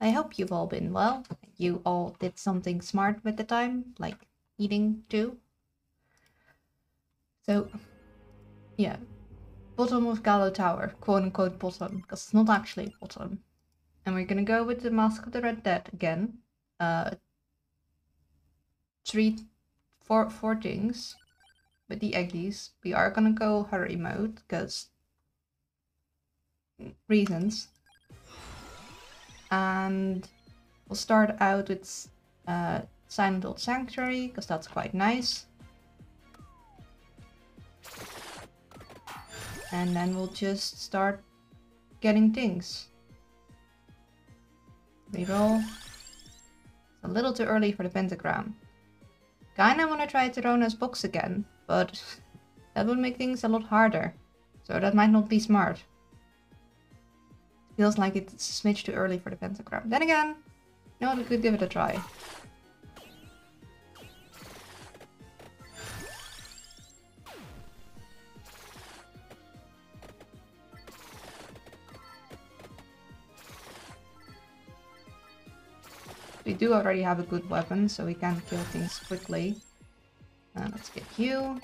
I hope you've all been well. You all did something smart with the time, like eating too. So, yeah. Bottom of Gallo Tower, quote unquote bottom, because it's not actually bottom. And we're gonna go with the Mask of the Red Death again. Uh, three, four, four things with the eggies. We are gonna go hurry mode, because reasons. And we'll start out with uh, Silent Old Sanctuary, because that's quite nice. And then we'll just start getting things. Reroll. It's a little too early for the pentagram. Kinda wanna try Torrona's box again, but that would make things a lot harder. So that might not be smart. Feels like it's a smidge too early for the pentagram. Then again, you know, we could give it a try. We do already have a good weapon, so we can kill things quickly. Uh, let's get you.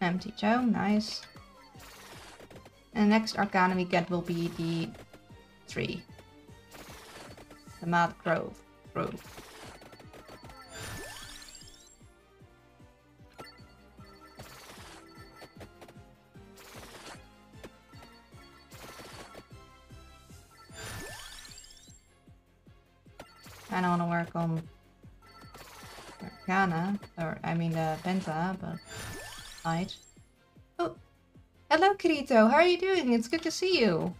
Empty Tome, nice. And the next Arcana we get will be the tree. The Mad Groove. Groove. I don't want to work on Arcana, or I mean the Penta, but Oh, hello Kirito, how are you doing? It's good to see you.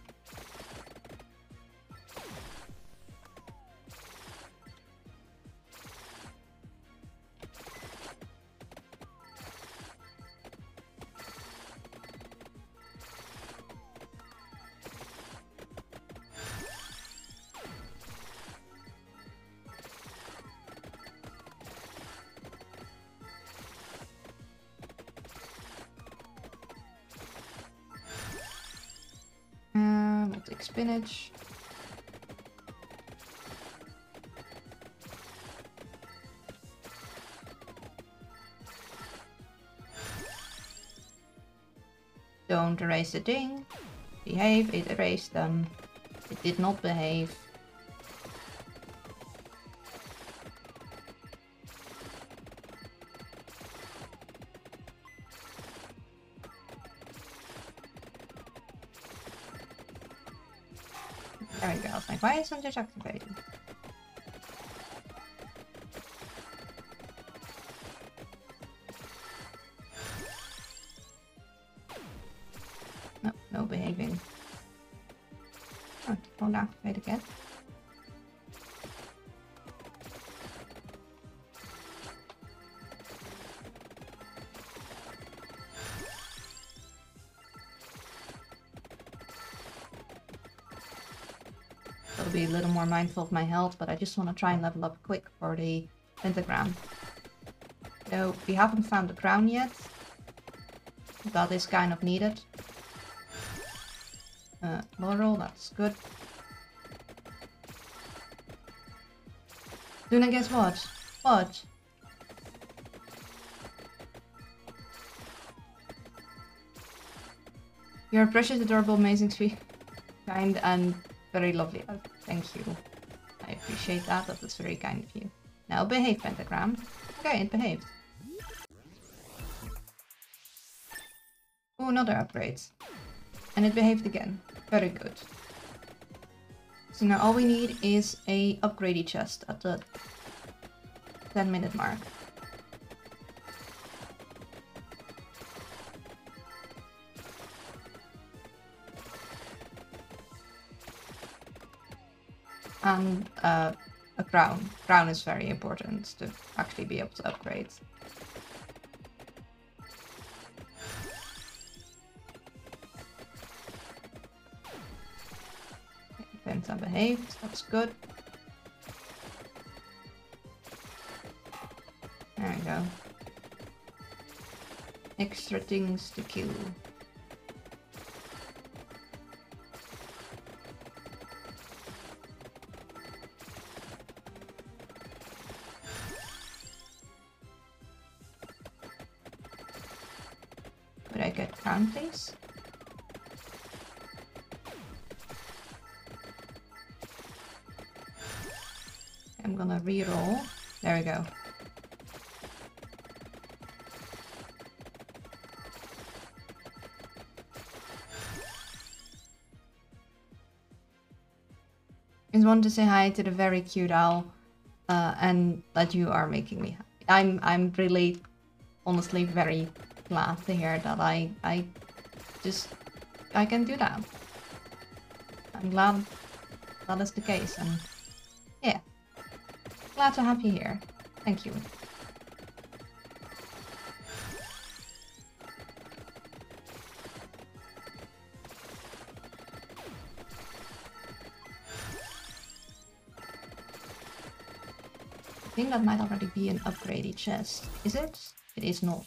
Spinach. Don't erase the ding. Behave, it erased them. It did not behave. Why activated? No, no behaving. Oh, it won't activate again. Mindful of my health, but I just want to try and level up quick for the pentagram. So we haven't found the crown yet. That is kind of needed. Uh, Laurel, that's good. Luna, guess what? What? You're precious, adorable, amazing, sweet, kind, and very lovely. Oh, thank you. I appreciate that. That was very kind of you. Now behave, Pentagram. Okay, it behaved. Oh, another upgrade. And it behaved again. Very good. So now all we need is a upgradey chest at the 10 minute mark. uh, a crown. Crown is very important to actually be able to upgrade. Events unbehaved, that's good. There we go. Extra things to kill. Re-roll. There we go. Just wanted to say hi to the very cute owl, uh, and that you are making me happy. I'm I'm really, honestly, very glad to hear that I I just I can do that. I'm glad that is the case, and glad to have you here. Thank you. I think that might already be an upgraded chest. Is it? It is not.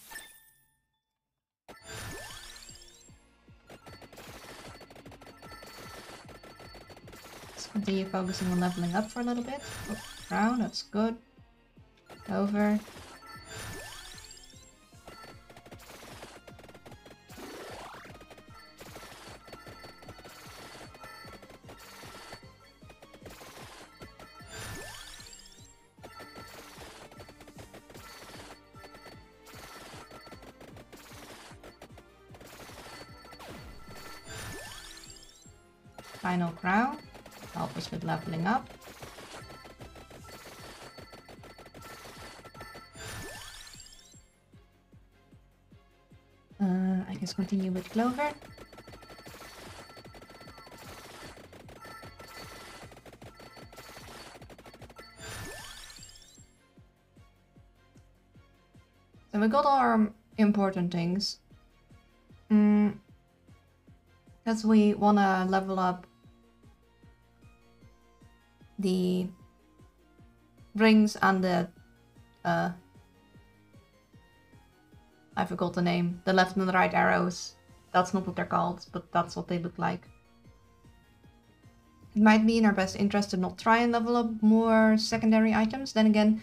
Let's continue focusing on leveling up for a little bit. Oh, crown, that's good. Over. Final crown. Help us with leveling up. Guess continue with Clover. So we got our important things. Mm, because we want to level up the rings and the uh forgot the name. The left and the right arrows. That's not what they're called, but that's what they look like. It might be in our best interest to not try and level up more secondary items. Then again,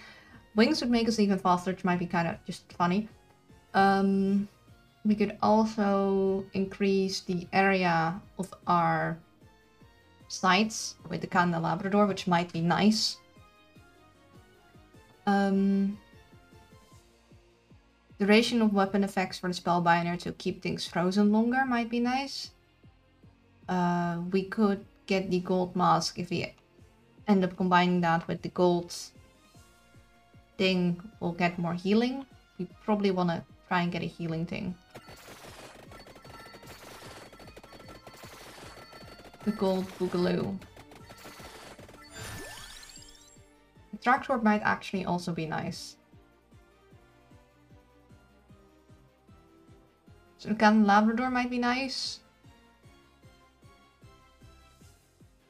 wings would make us even faster, which might be kind of just funny. Um, we could also increase the area of our sights with the candelabrador, which might be nice. Um, duration of weapon effects for the spellbinder to keep things frozen longer might be nice. Uh, we could get the gold mask if we end up combining that with the gold thing. We'll get more healing. We probably want to try and get a healing thing. The gold boogaloo. The tractor might actually also be nice. Can Labrador might be nice.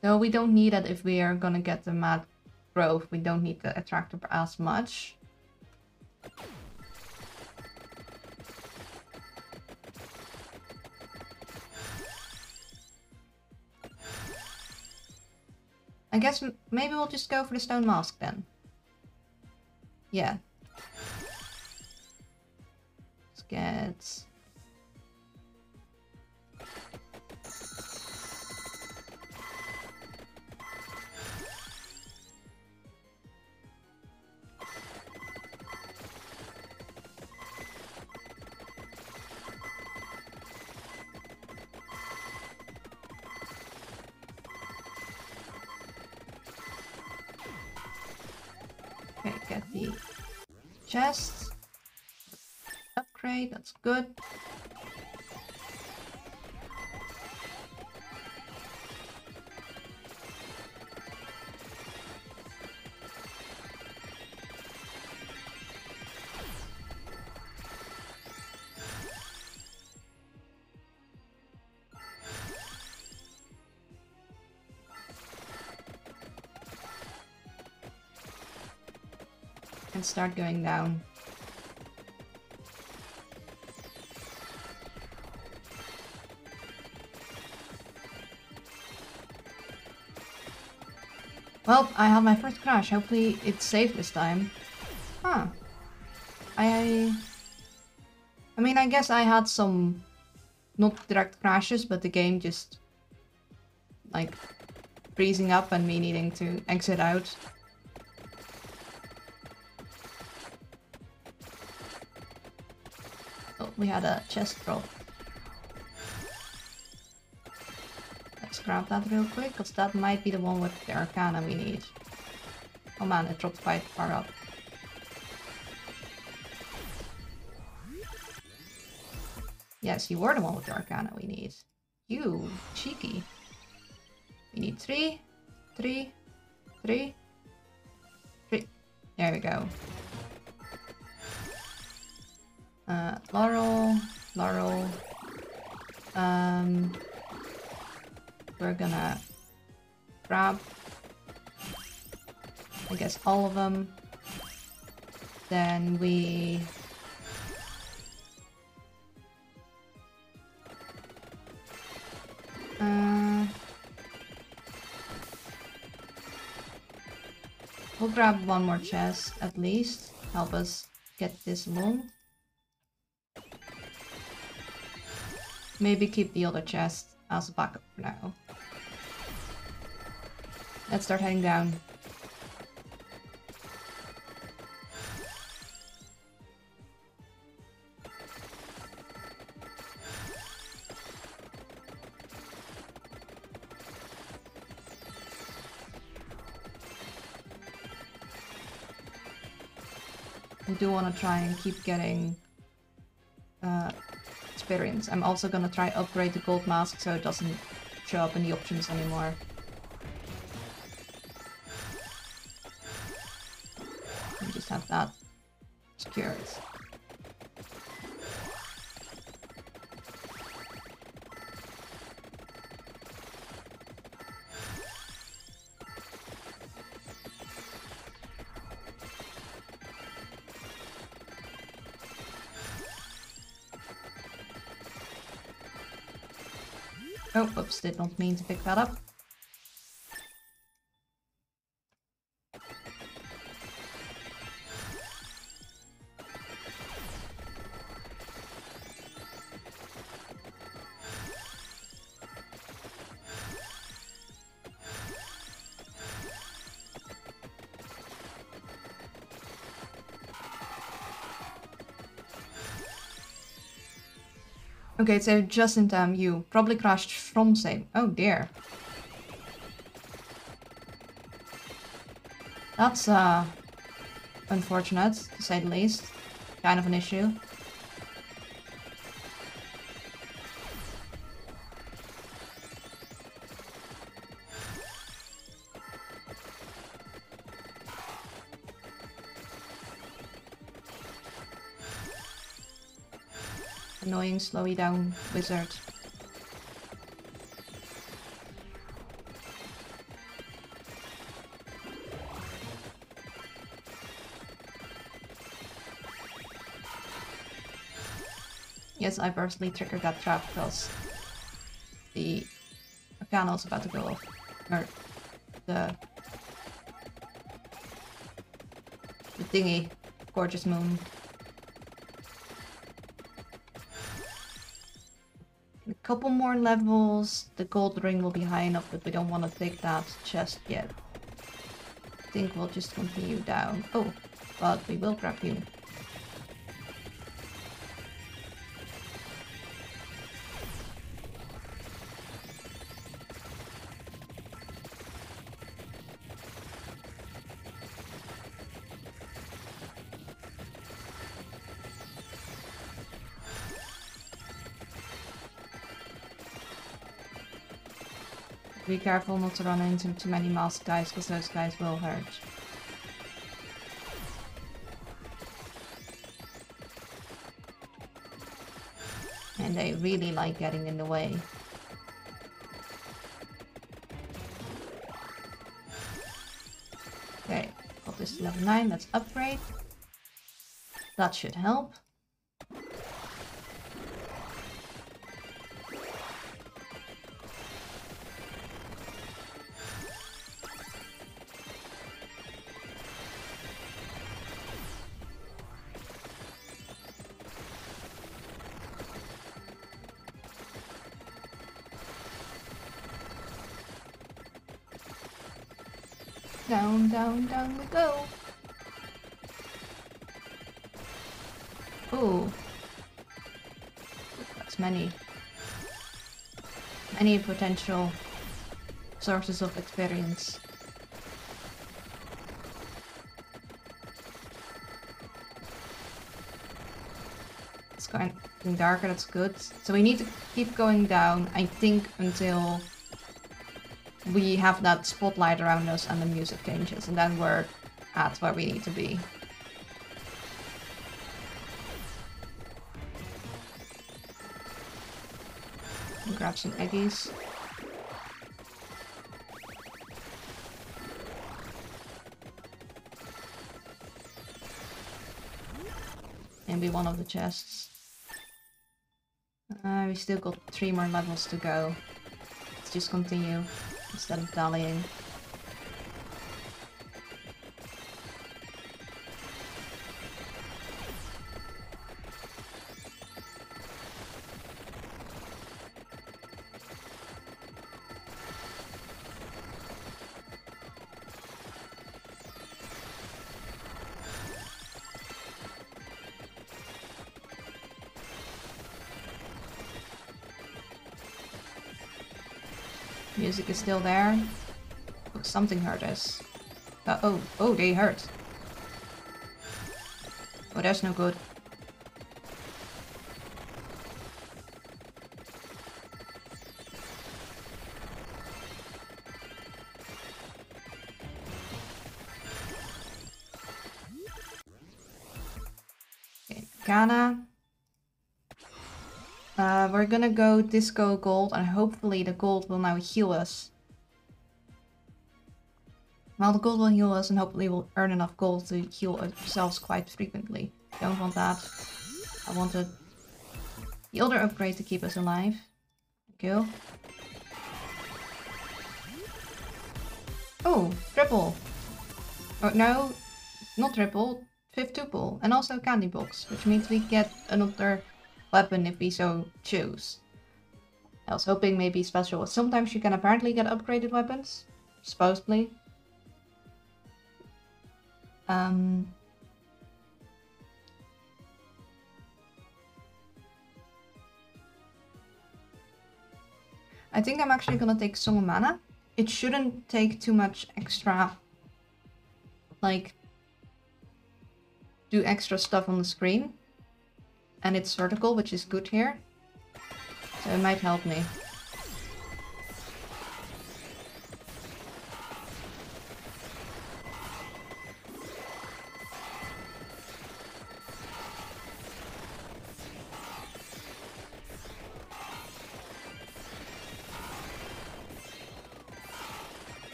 Though we don't need it if we are gonna get the mad growth. We don't need the attractor as much. I guess maybe we'll just go for the stone mask then. Yeah. Let's get... chest. Upgrade, that's good. and start going down. Well, I had my first crash. Hopefully it's safe this time. Huh. I... I mean, I guess I had some... Not direct crashes, but the game just... Like, freezing up and me needing to exit out. We had a chest drop. Let's grab that real quick, because that might be the one with the arcana we need. Oh man, it dropped quite far up. Yes, you were the one with the arcana we need. You, cheeky. We need three, three, three, three. There we go. Uh, Laurel, Laurel. Um, we're gonna grab, I guess, all of them. Then we Uh, we'll grab one more chest at least. Help us get this along. Maybe keep the other chest as a backup for now. Let's start heading down. I do want to try and keep getting experience. I'm also gonna try upgrade the gold mask so it doesn't show up in the options anymore. Oh, whoops, did not mean to pick that up. Okay, so just in time, you probably crashed from same. Oh dear. That's, uh, unfortunate, to say the least. Kind of an issue. Annoying slowy down wizard. Yes, I personally triggered that trap because the is about to go off. Or the the thingy. Gorgeous moon. Couple more levels. The gold ring will be high enough, but we don't want to take that chest yet. I think we'll just continue down. Oh, but we will grab you. Be careful not to run into too many masked guys, because those guys will hurt. And they really like getting in the way. Okay, got this level 9, let's upgrade. That should help. Potential sources of experience. It's going darker, that's good. So we need to keep going down, I think, until we have that spotlight around us and the music changes, and then we're at where we need to be. Grab some. Maybe one of the chests. Uh, we still got three more levels to go. Let's just continue instead of dallying. Is still there. Something hurt us. Uh, oh, oh, they hurt. Oh, that's no good. Go disco gold and hopefully the gold will now heal us. Well, the gold will heal us and hopefully we'll earn enough gold to heal ourselves quite frequently. Don't want that. I wanted the other upgrade to keep us alive. Go. Oh, triple. Oh, no, not triple. Fifth tuple. And also candy box, which means we get another weapon if we so choose. I was hoping maybe special. Sometimes you can apparently get upgraded weapons. Supposedly. Um... I think I'm actually gonna take some mana. It shouldn't take too much extra... Like... Do extra stuff on the screen and it's vertical, which is good here. So it might help me.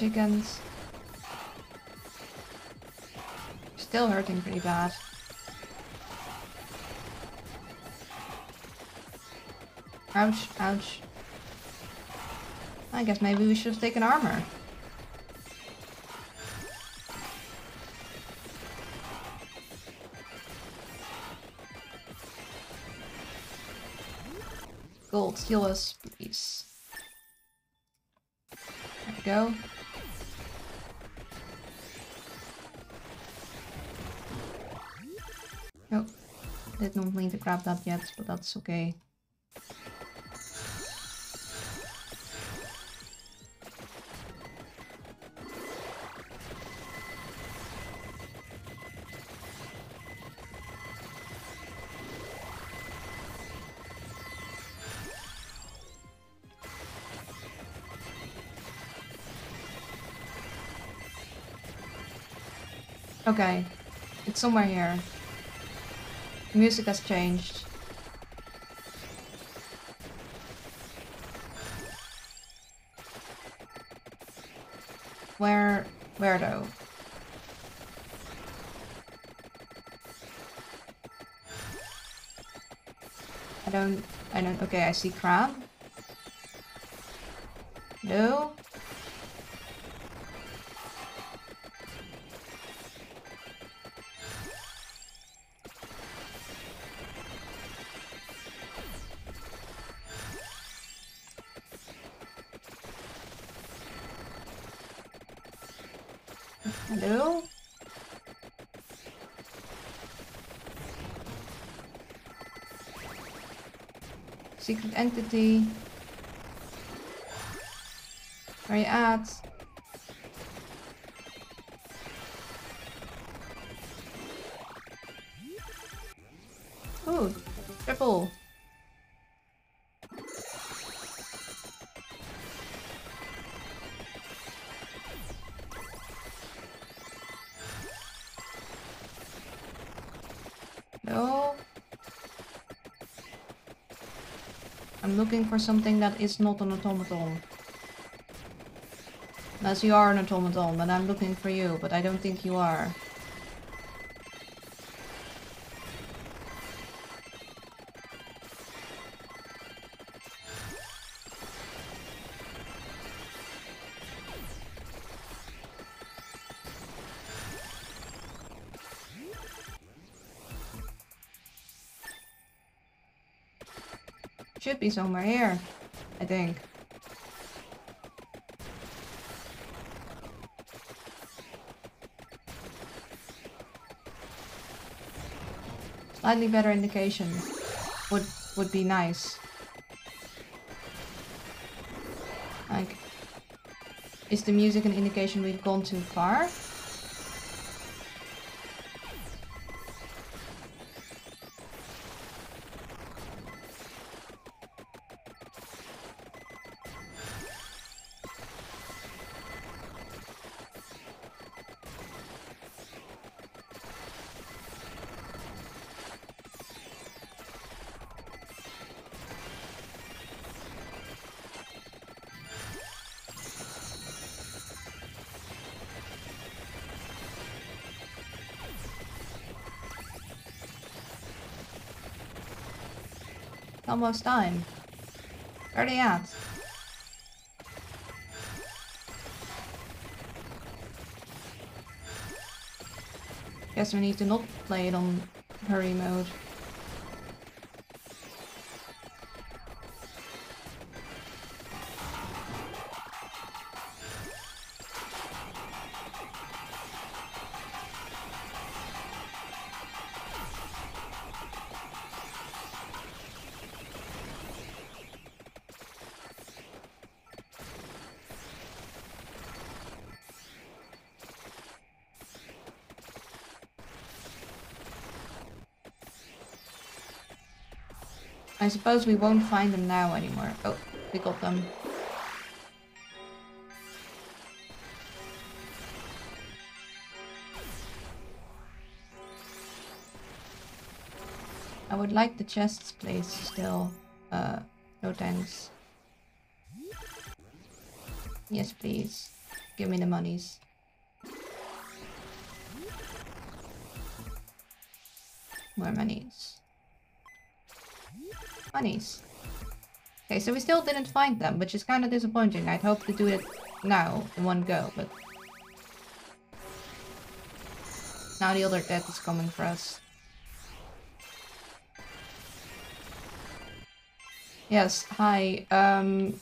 chickens. Still hurting pretty bad. Ouch, ouch. I guess maybe we should have taken armor. Gold, heal us, please. There we go. Did not mean to grab that yet, but that's okay. Okay, it's somewhere here. Music has changed. Where, where though? I don't, I don't, okay, I see crab. No? Secret entity. Where you at? Looking for something that is not an automaton. Unless you are an automaton, then I'm looking for you, but I don't think you are. Should be somewhere here, I think. Slightly better indication would would be nice. Like, is the music an indication we've gone too far? Almost done. Where are they at? Guess we need to not play it on hurry mode. I suppose we won't find them now anymore. Oh, we got them. I would like the chests, please, still. Uh, no thanks. Yes, please. Give me the monies. 20s. Okay, so we still didn't find them, which is kind of disappointing. I'd hope to do it now in one go, but... Now the other death is coming for us. Yes, hi. Um,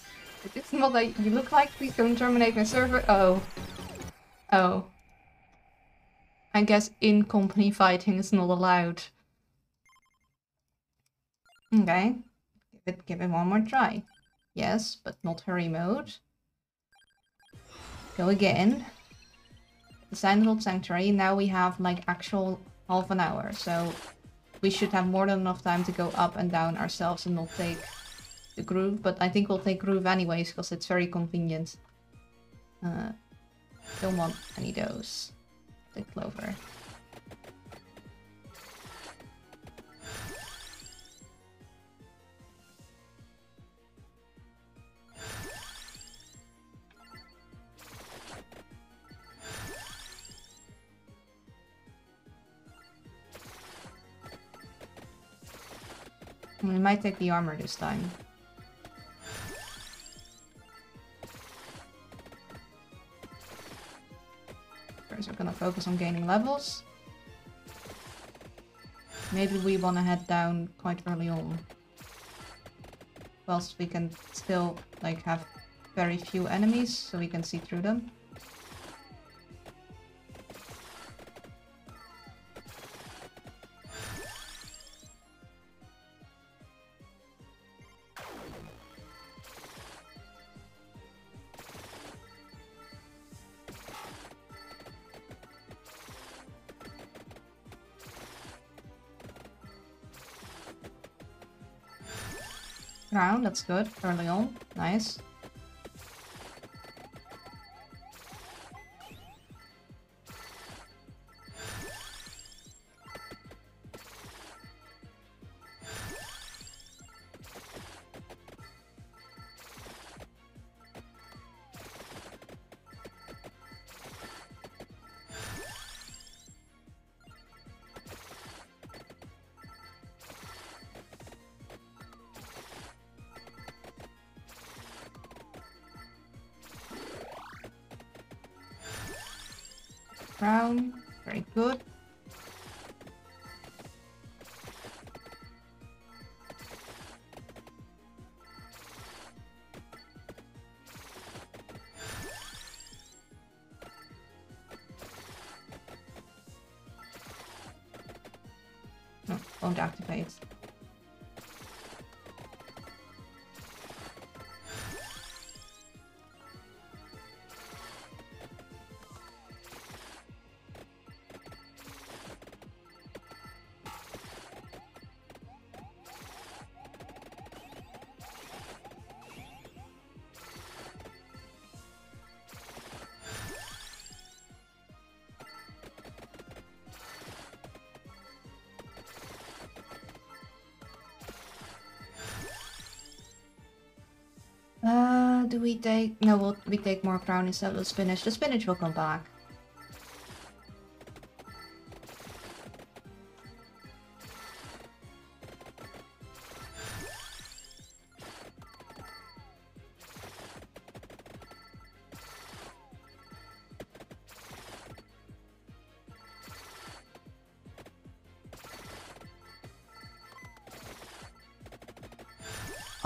it's not that you look like. Please don't terminate my server. Oh. Oh. I guess in-company fighting is not allowed. Okay. Give it, one more try. Yes, but not hurry mode. Go again. The Silent Old Sanctuary. Now we have like actual half an hour, so we should have more than enough time to go up and down ourselves and not take the groove, but I think we'll take groove anyways because it's very convenient. Uh, don't want any dose. Take clover. We might take the armor this time. First we're gonna focus on gaining levels. Maybe we wanna head down quite early on. Whilst we can still like have very few enemies so we can see through them. That's good, early on. Nice. Crown, very good. We take... No, we'll, we take more crown instead of the spinach. The spinach will come back.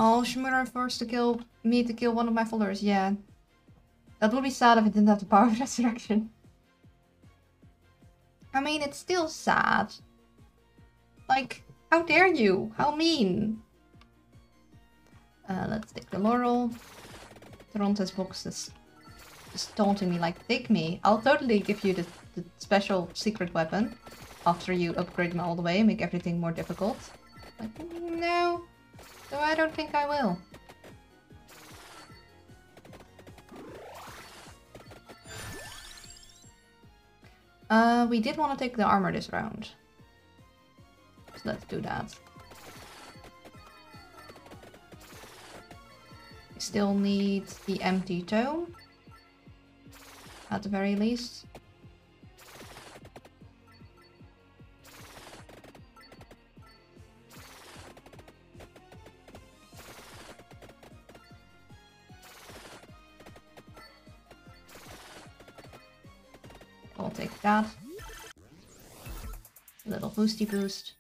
Oh, Shimura forced to kill me to kill one of my followers, yeah. That would be sad if it didn't have the power of resurrection. I mean, it's still sad. Like, how dare you? How mean? Uh, let's take the laurel. Torrona's box is just taunting me like, take me. I'll totally give you the, the special secret weapon after you upgrade me all the way, make everything more difficult. Like, no. So I don't think I will. Uh, we did want to take the armor this round. So let's do that. Still need the empty tome. At the very least. That. Little boosty boost.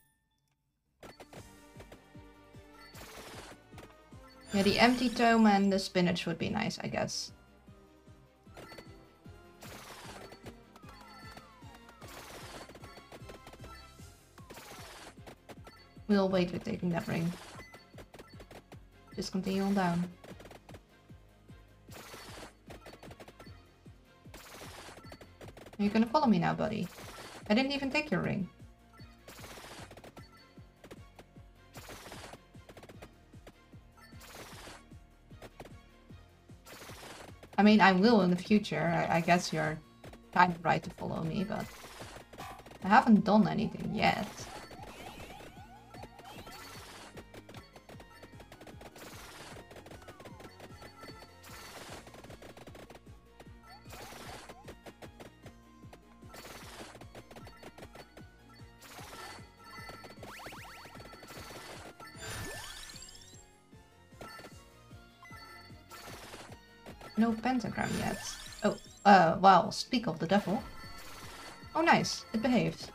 Yeah, the empty tome and the spinach would be nice, I guess. We'll wait with taking that ring. Just continue on down. Are you gonna follow me now, buddy? I didn't even take your ring. I mean, I will in the future. I, I guess you're kind of right to follow me, but I haven't done anything yet. Pentagram yet. Oh, uh, well, speak of the devil. Oh, nice. It behaved.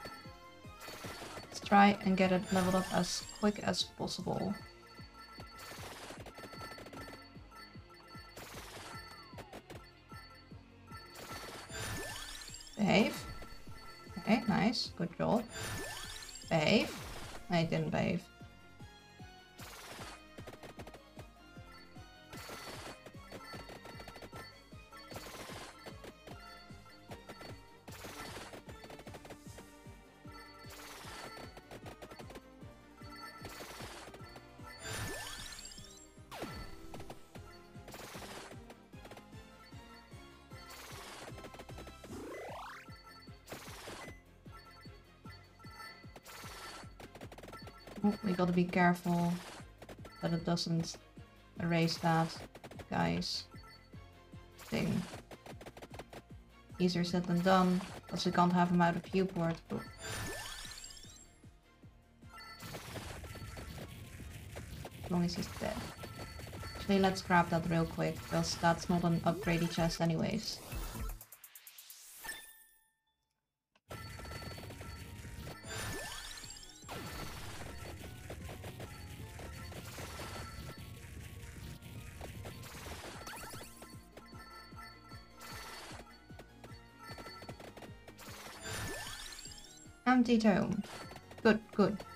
Let's try and get it leveled up as quick as possible. Behave. Okay, nice. Good job. Behave. I didn't behave. Gotta be careful that it doesn't erase that, guys. Thing. Easier said than done, because we can't have him out of viewport. But... As long as he's dead. Actually, let's grab that real quick, because that's not an upgradey chest anyways. Empty. Good, good.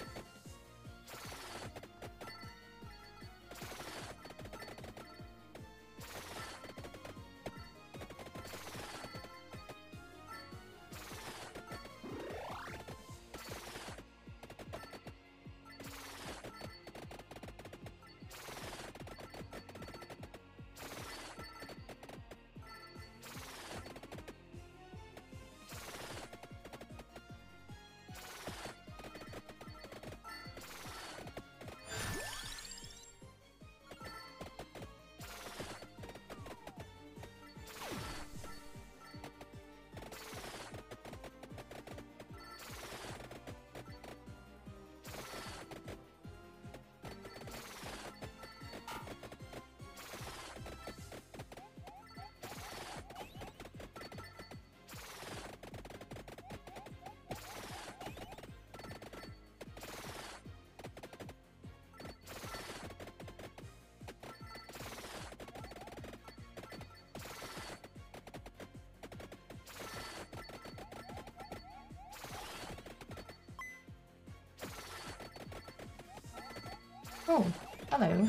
Oh, hello.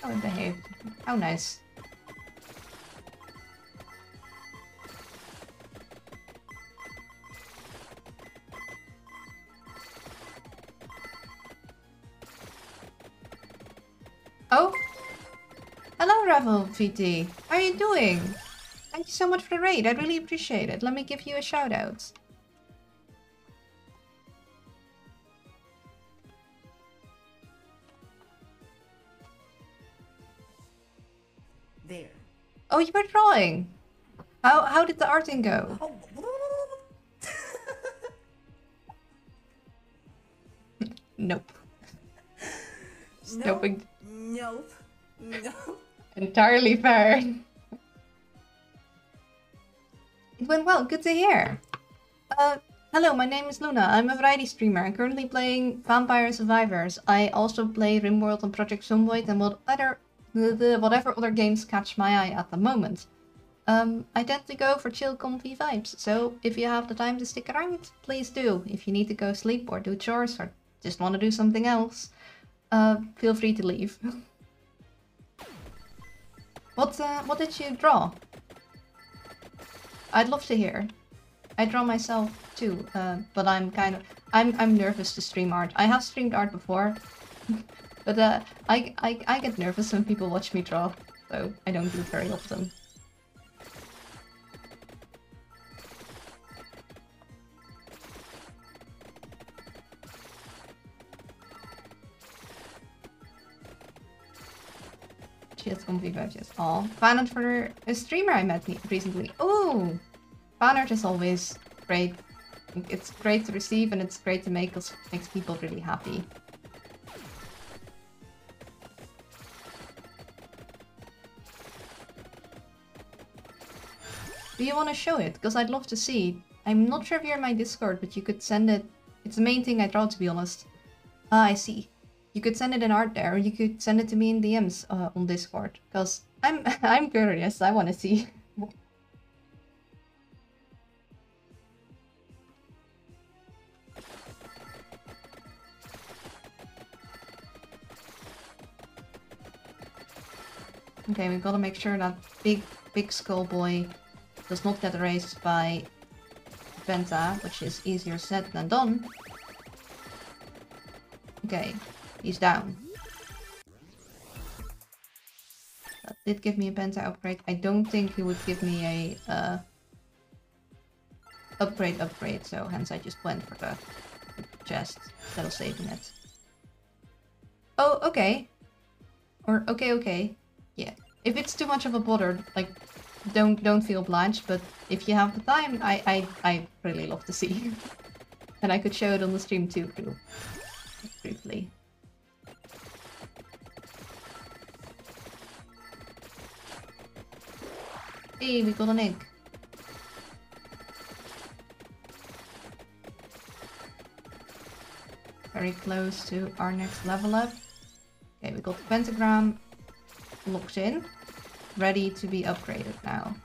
How it behaved. How nice. Oh? Hello, Revel. How are you doing? Thank you so much for the raid. I really appreciate it. Let me give you a shout out. Oh, you were drawing. How how did the arting go? Oh. nope. Nope. Nope. Entirely fair. It went well. Good to hear. Uh, hello, my name is Luna. I'm a variety streamer. I'm currently playing Vampire Survivors. I also play RimWorld and Project Zomboid and what other the, whatever other games catch my eye at the moment. Um, I tend to go for chill, comfy vibes, so if you have the time to stick around, please do. If you need to go sleep or do chores or just want to do something else, uh, feel free to leave. what, uh, what did you draw? I'd love to hear. I draw myself too, uh, but I'm kind of I'm I'm nervous to stream art. I have streamed art before, but uh, I, I, I get nervous when people watch me draw, so I don't do it very often. Cheers, comfy vibes. Oh, fan for a streamer I met recently. Oh, fan is always great. It's great to receive and it's great to make because makes people really happy. Do you want to show it? Because I'd love to see. I'm not sure if you're in my Discord, but you could send it. It's the main thing I draw, to be honest. Ah, I see. You could send it in art there, or you could send it to me in DMs uh, on Discord. Because I'm, I'm curious. I want to see. Okay, we've got to make sure that big, big skull boy does not get erased by Penta, which is easier said than done. Okay, he's down. That did give me a Penta upgrade. I don't think he would give me a... Uh... upgrade, upgrade, so hence I just went for the chest. That'll save it. Oh, okay. Or, okay, okay. Yeah. If it's too much of a bother, like, don't don't feel obliged, but if you have the time, I, I, I really love to see. and I could show it on the stream too. Briefly. Hey, we got an egg. Very close to our next level up. Okay, we got the pentagram locked in. Ready to be upgraded now.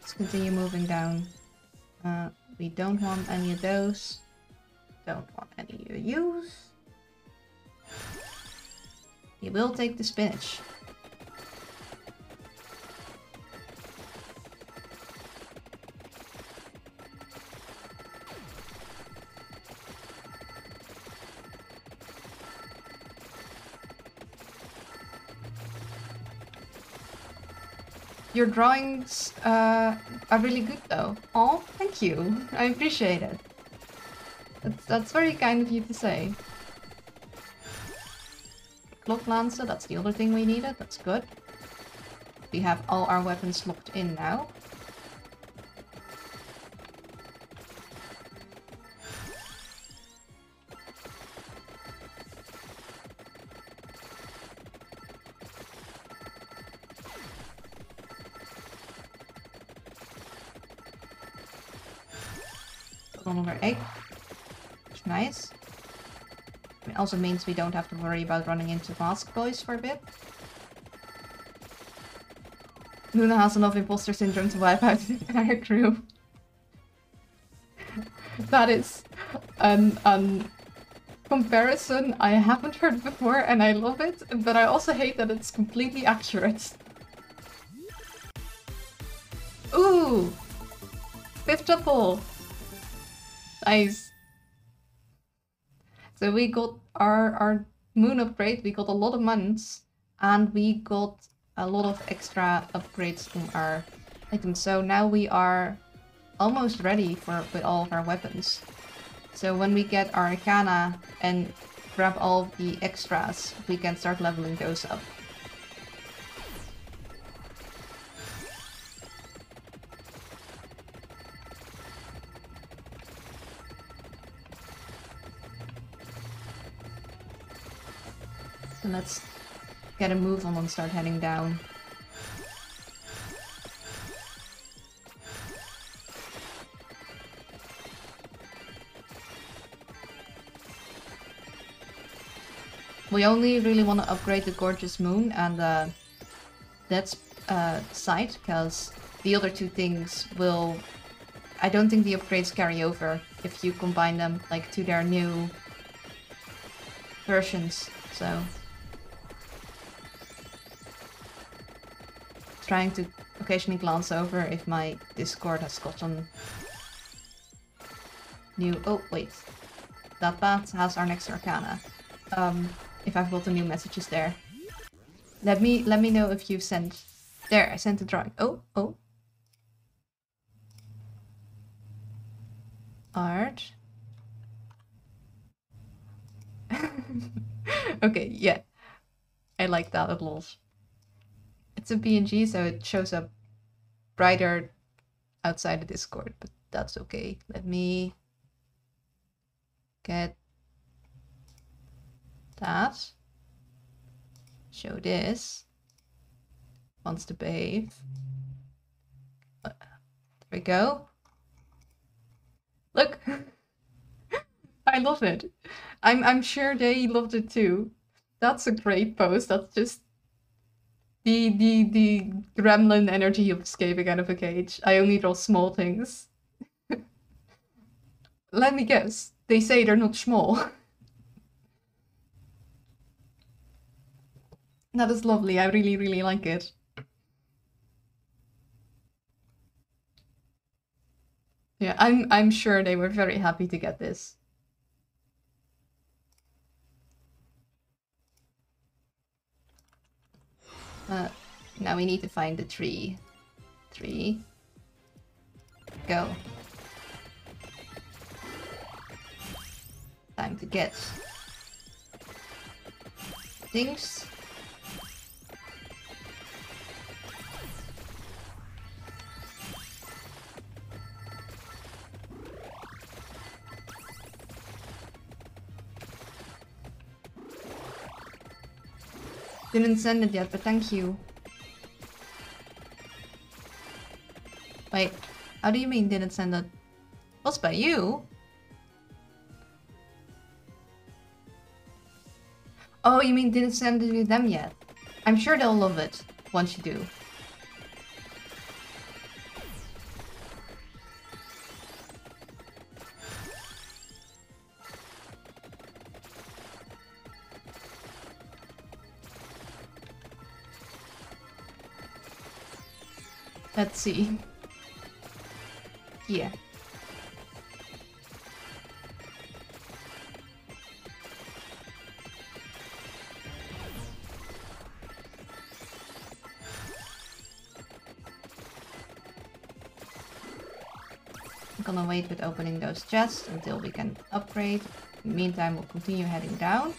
Let's continue moving down. Uh, we don't want any of those. Don't want any of use. He will take the spinach. Your drawings uh, are really good though. Oh, thank you. I appreciate it. That's, that's very kind of you to say. Clock Lancet, that's the other thing we needed. That's good. We have all our weapons locked in now. Also means we don't have to worry about running into mask boys for a bit. Luna has enough imposter syndrome to wipe out the entire crew. that is an, an comparison I haven't heard before and I love it, but I also hate that it's completely accurate. Ooh! Fifth double! Nice. So we got our, our moon upgrade, we got a lot of months, and we got a lot of extra upgrades on our items. So now we are almost ready for with all of our weapons. So when we get our Arcana and grab all the extras, we can start leveling those up. So let's get a move on and start heading down. We only really want to upgrade the Gorgeous Moon and uh, that's uh, because the other two things will... I don't think the upgrades carry over if you combine them like to their new versions, so... trying to occasionally glance over if my Discord has gotten new... Oh, wait. That bat has our next Arcana. Um, if I've got gotten new messages there. Let me let me know if you've sent... There, I sent a drawing. Oh, oh. Art. okay, yeah. I like that a lot. It's a PNG, so it shows up brighter outside the Discord, but that's okay. Let me get that. Show this. Wants to. Uh, there we go. Look! I love it. I'm I'm sure they loved it too. That's a great post. That's just the the the gremlin energy of escaping out of a cage. I only draw small things. Let me guess. They say they're not small. that is lovely. I really, really like it. Yeah, I'm I'm sure they were very happy to get this. Now we need to find the tree. Tree. Go. Time to get things. Didn't send it yet, but thank you. Wait, how do you mean didn't send it? Was by you? Oh, you mean didn't send it to them yet? I'm sure they'll love it once you do. Let's see. Yeah. Gonna wait with opening those chests until we can upgrade. In the meantime, we'll continue heading down.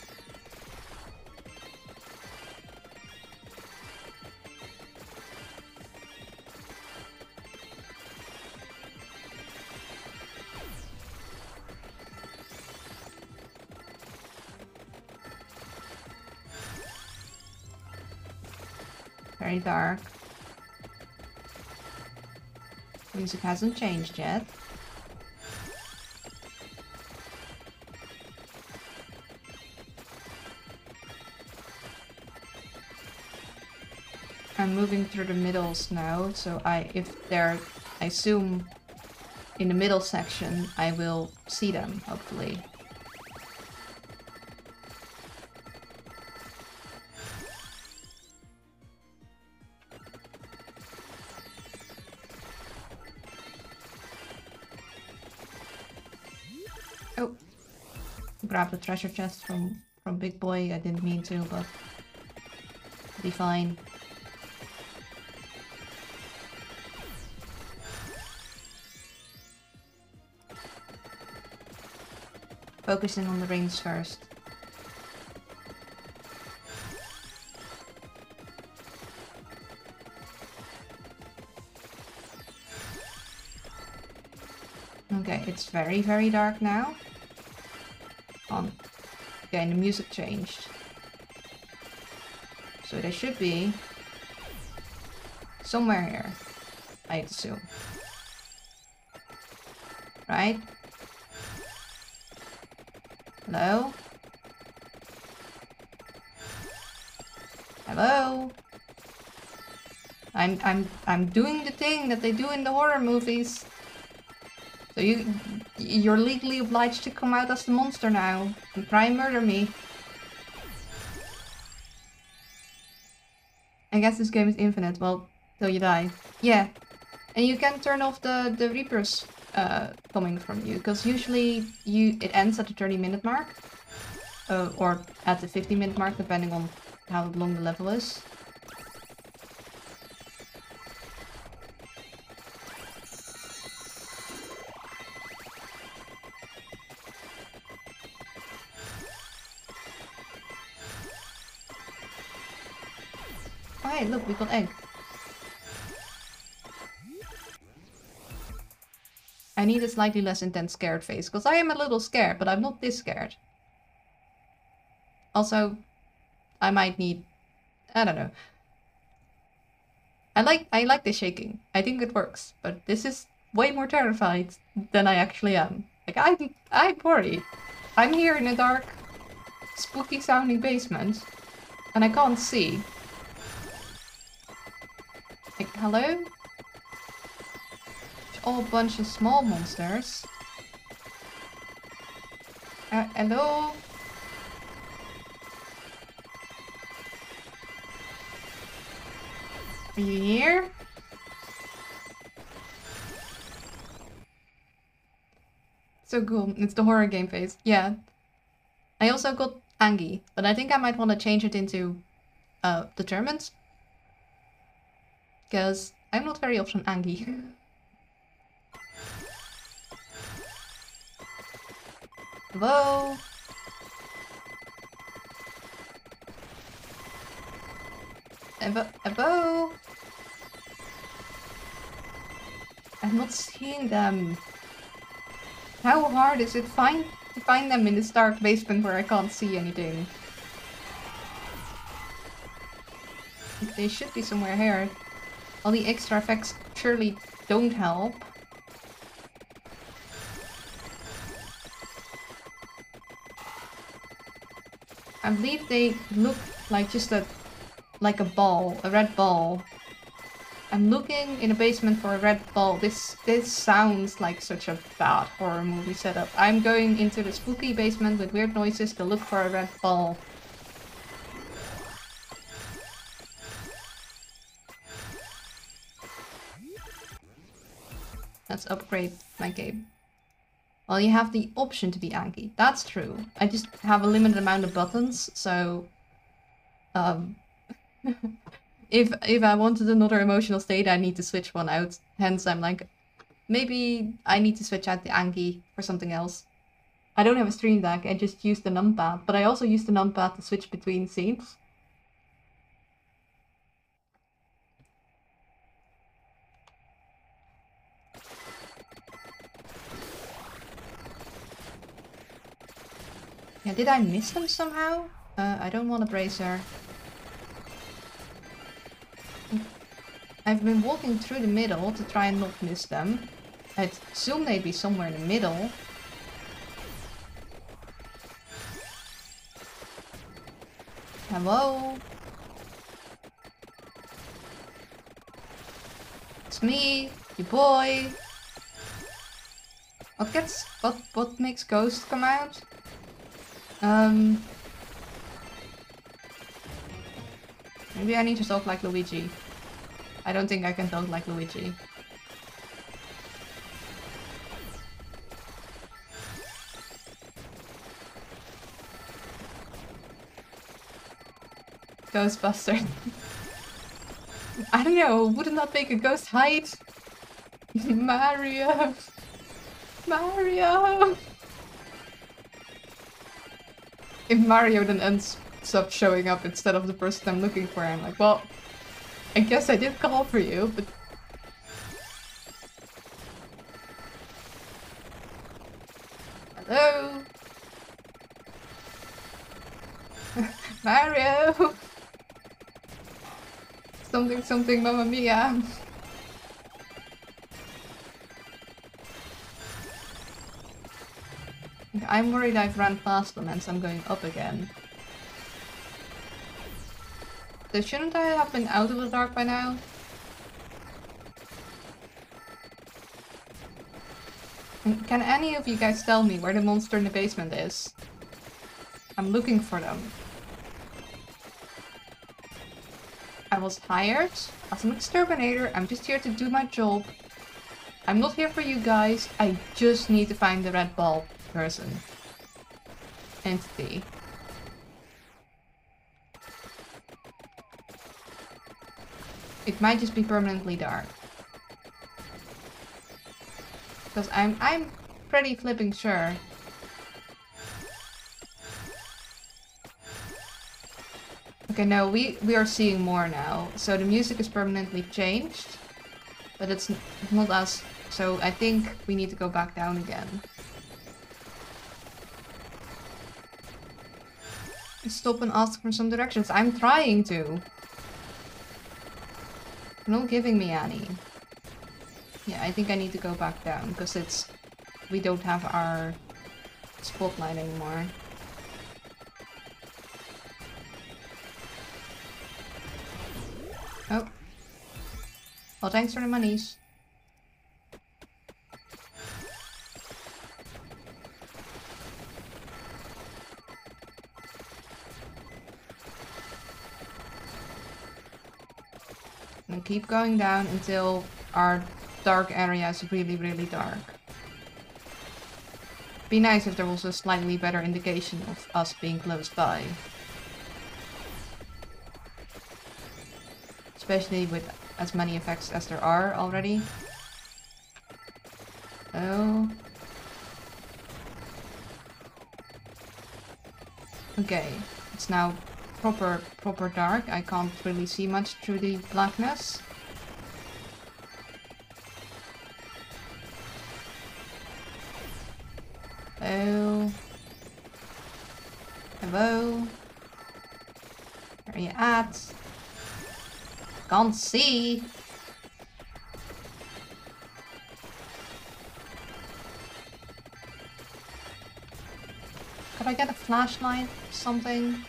Very dark. Music hasn't changed yet. I'm moving through the middles now, so I if they're I assume in the middle section I will see them, hopefully. The treasure chest from from Big Boy. I didn't mean to, but be fine. Focusing on the rings first. Okay, it's very, very dark now. Okay, and the music changed. So they should be somewhere here, I assume. Right? Hello? Hello? I'm I'm I'm doing the thing that they do in the horror movies. So you you're legally obliged to come out as the monster now and try and murder me. I guess this game is infinite, well, till you die. Yeah. And you can turn off the, the Reapers uh, coming from you, because usually you it ends at the 30 minute mark. Uh, or at the 50 minute mark, depending on how long the level is. We got egg. I need a slightly less intense scared face, because I am a little scared, but I'm not this scared. Also, I might need... I don't know. I like I like the shaking. I think it works, but this is way more terrified than I actually am. Like, I'm, I'm worried. I'm here in a dark, spooky sounding basement, and I can't see. Like, hello? It's all bunch of small monsters. Uh, hello? Are you here? So cool. It's the horror game phase. Yeah. I also got Angie, but I think I might want to change it into uh, determined Because I'm not very often angry. Hello? Hello? I'm not seeing them. How hard is it find to find them in this dark basement where I can't see anything? They should be somewhere here. All the extra effects surely don't help. I believe they look like just a like a ball, a red ball. I'm looking in a basement for a red ball. This this sounds like such a bad horror movie setup. I'm going into the spooky basement with weird noises to look for a red ball. Let's upgrade my game. Well, you have the option to be Anki. That's true. I just have a limited amount of buttons, so... Um... if if I wanted another emotional state, I need to switch one out. Hence, I'm like, maybe I need to switch out the Anki for something else. I don't have a stream deck, I just use the numpad, but I also use the numpad to switch between scenes. Yeah, did I miss them somehow? Uh, I don't want a bracer. I've been walking through the middle to try and not miss them. I'd assume they'd be somewhere in the middle. Hello? It's me, your boy. What gets what what makes Ghost come out? Um Maybe I need to talk like Luigi. I don't think I can talk like Luigi. Ghostbuster. I don't know, wouldn't that make a ghost hide? Mario! Mario! If Mario then ends up showing up instead of the person I'm looking for, I'm like, well, I guess I did call for you, but... Hello? Mario! something something Mamma Mia! I'm worried I've run past them and so I'm going up again. So shouldn't I have been out of the dark by now? Mm, can any of you guys tell me where the monster in the basement is? I'm looking for them. I was hired as an exterminator. I'm just here to do my job. I'm not here for you guys. I just need to find the red ball person. Entity. It might just be permanently dark. Because I'm I'm pretty flipping sure. Okay, no, we, we are seeing more now. So the music is permanently changed. But it's not us. So I think we need to go back down again. Stop and ask for some directions. I'm trying to. Not giving me any. Yeah, I think I need to go back down because it's we don't have our spotlight anymore. Oh. Well, thanks for the monies. Keep going down until our dark area is really, really dark. Be nice if there was a slightly better indication of us being close by. Especially with as many effects as there are already. Oh. Okay, it's now proper proper dark. I can't really see much through the blackness. Hello. Hello. Where are you at? Can't see. Could I get a flashlight? Something?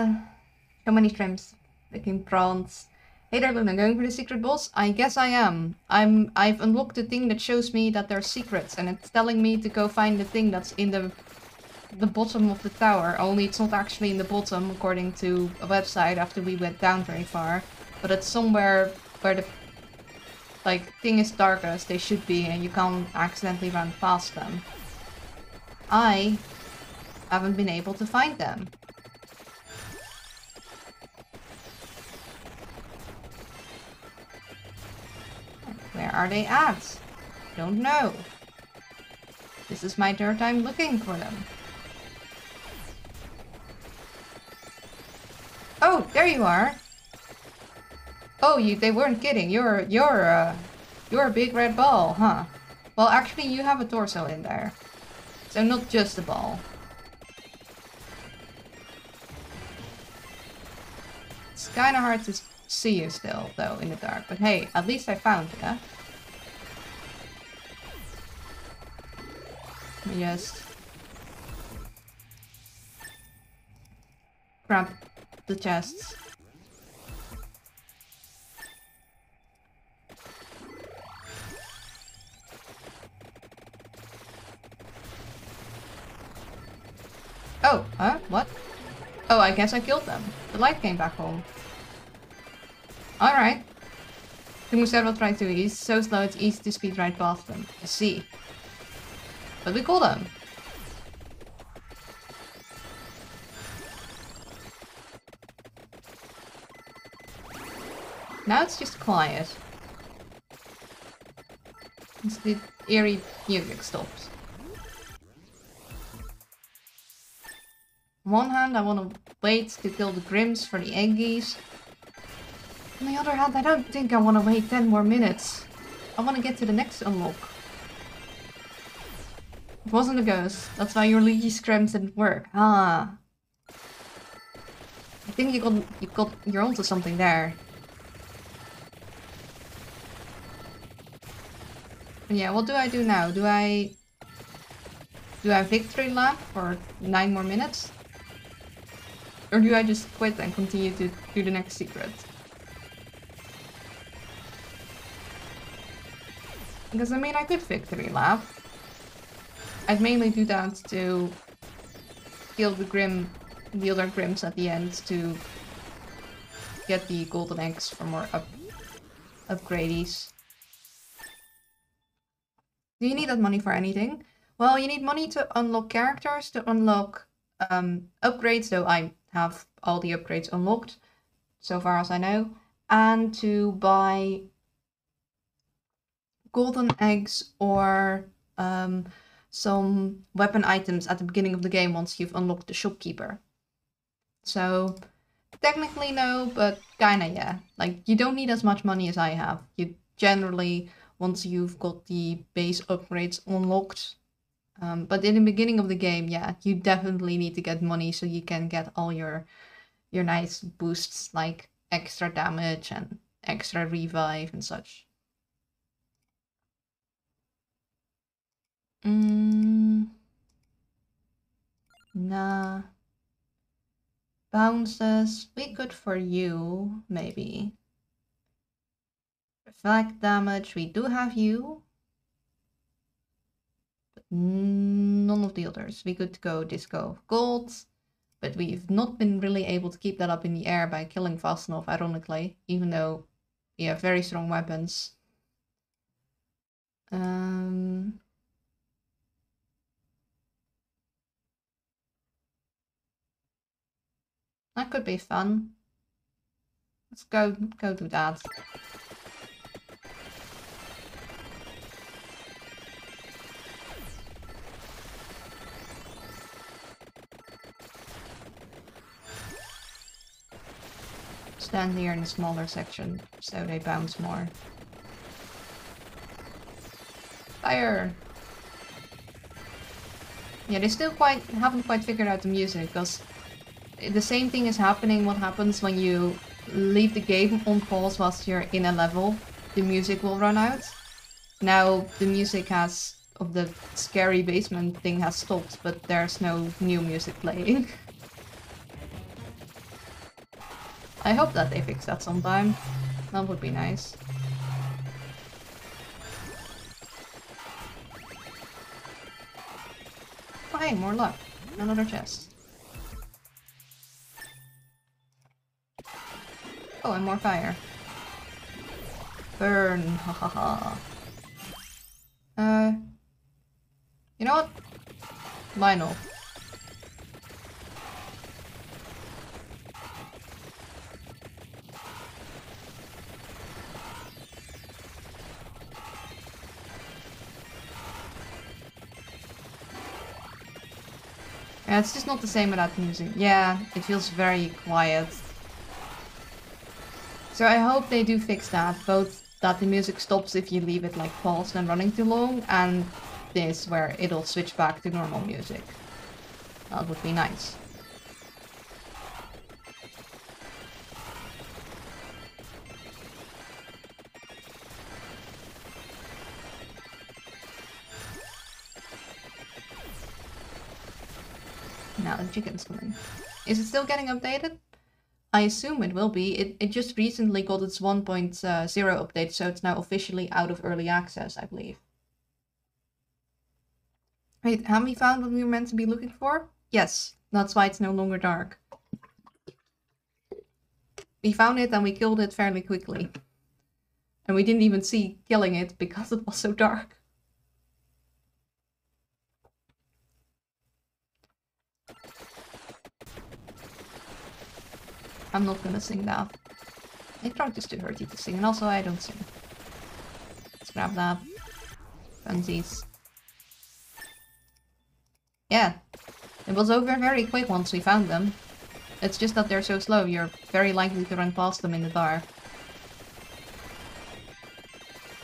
So many shrimps. Picking prawns. Hey there, Luna, going for the secret boss? I guess I am. I'm I've unlocked the thing that shows me that there's secrets and it's telling me to go find the thing that's in the the bottom of the tower. Only it's not actually in the bottom according to a website after we went down very far. But it's somewhere where the like thing is darkest they should be and you can't accidentally run past them. I haven't been able to find them. Are they at? Don't know. This is my third time looking for them. Oh, there you are. Oh, you they weren't kidding. You're you're uh you're a big red ball, huh? Well, actually, you have a torso in there, so not just a ball. It's kind of hard to see you still, though, in the dark. But hey, at least I found you. Just grab the chests. Oh, huh? What? Oh, I guess I killed them. The light came back home. Alright. The move several tries to ease. So slow it's easy to speed right past them. I see. But we call them. Now it's just quiet. It's the eerie music stops. On one hand, I want to wait to kill the Grimms for the Eggies. On the other hand, I don't think I want to wait 10 more minutes. I want to get to the next unlock. It wasn't a ghost. That's why your leaky scrims didn't work. Ah. I think you got you got you're onto something there. yeah, what do I do now? Do I do I victory lap for nine more minutes? Or do I just quit and continue to do the next secret? Because I mean, I could victory lap. I'd mainly do that to kill the Grimm, the other Grimms at the end to get the golden eggs for more up upgrades. Do you need that money for anything? Well, you need money to unlock characters, to unlock um, upgrades, though I have all the upgrades unlocked, so far as I know, and to buy golden eggs or um, some weapon items at the beginning of the game once you've unlocked the shopkeeper. So technically no, but kinda yeah. Like you don't need as much money as I have. You generally, once you've got the base upgrades unlocked, um, but in the beginning of the game, yeah, you definitely need to get money so you can get all your your nice boosts like extra damage and extra revive and such. Mm. Nah. Bounces. Be good for you, maybe. Reflect damage. We do have you. But none of the others. We could go Disco Gold. But we've not been really able to keep that up in the air by killing Vasanov, ironically. Even though we have very strong weapons. Um... That could be fun. Let's go go do that. Stand here in a smaller section so they bounce more. Fire! Yeah, they still quite haven't quite figured out the music because the same thing is happening what happens when you leave the game on pause whilst you're in a level. The music will run out. Now the music has of the scary basement thing has stopped, but there's no new music playing. I hope that they fix that sometime. That would be nice. Hey, more luck. Another chest. Oh, and more fire. Burn, ha ha ha. Uh, you know what? Lynel. Yeah, it's just not the same without music. Yeah, it feels very quiet. So I hope they do fix that, both that the music stops if you leave it like paused and running too long, and this where it'll switch back to normal music. That would be nice. Now the chicken's coming. Is it still getting updated? I assume it will be. It, it just recently got its 1.0 uh, update, so it's now officially out of early access, I believe. Wait, have we found what we were meant to be looking for? Yes, that's why it's no longer dark. We found it and we killed it fairly quickly. And we didn't even see killing it because it was so dark. I'm not gonna sing that. I tried just to hurt you to sing, and also I don't sing. Let's grab that. Funsies. Yeah. It was over very quick once we found them. It's just that they're so slow, you're very likely to run past them in the dark.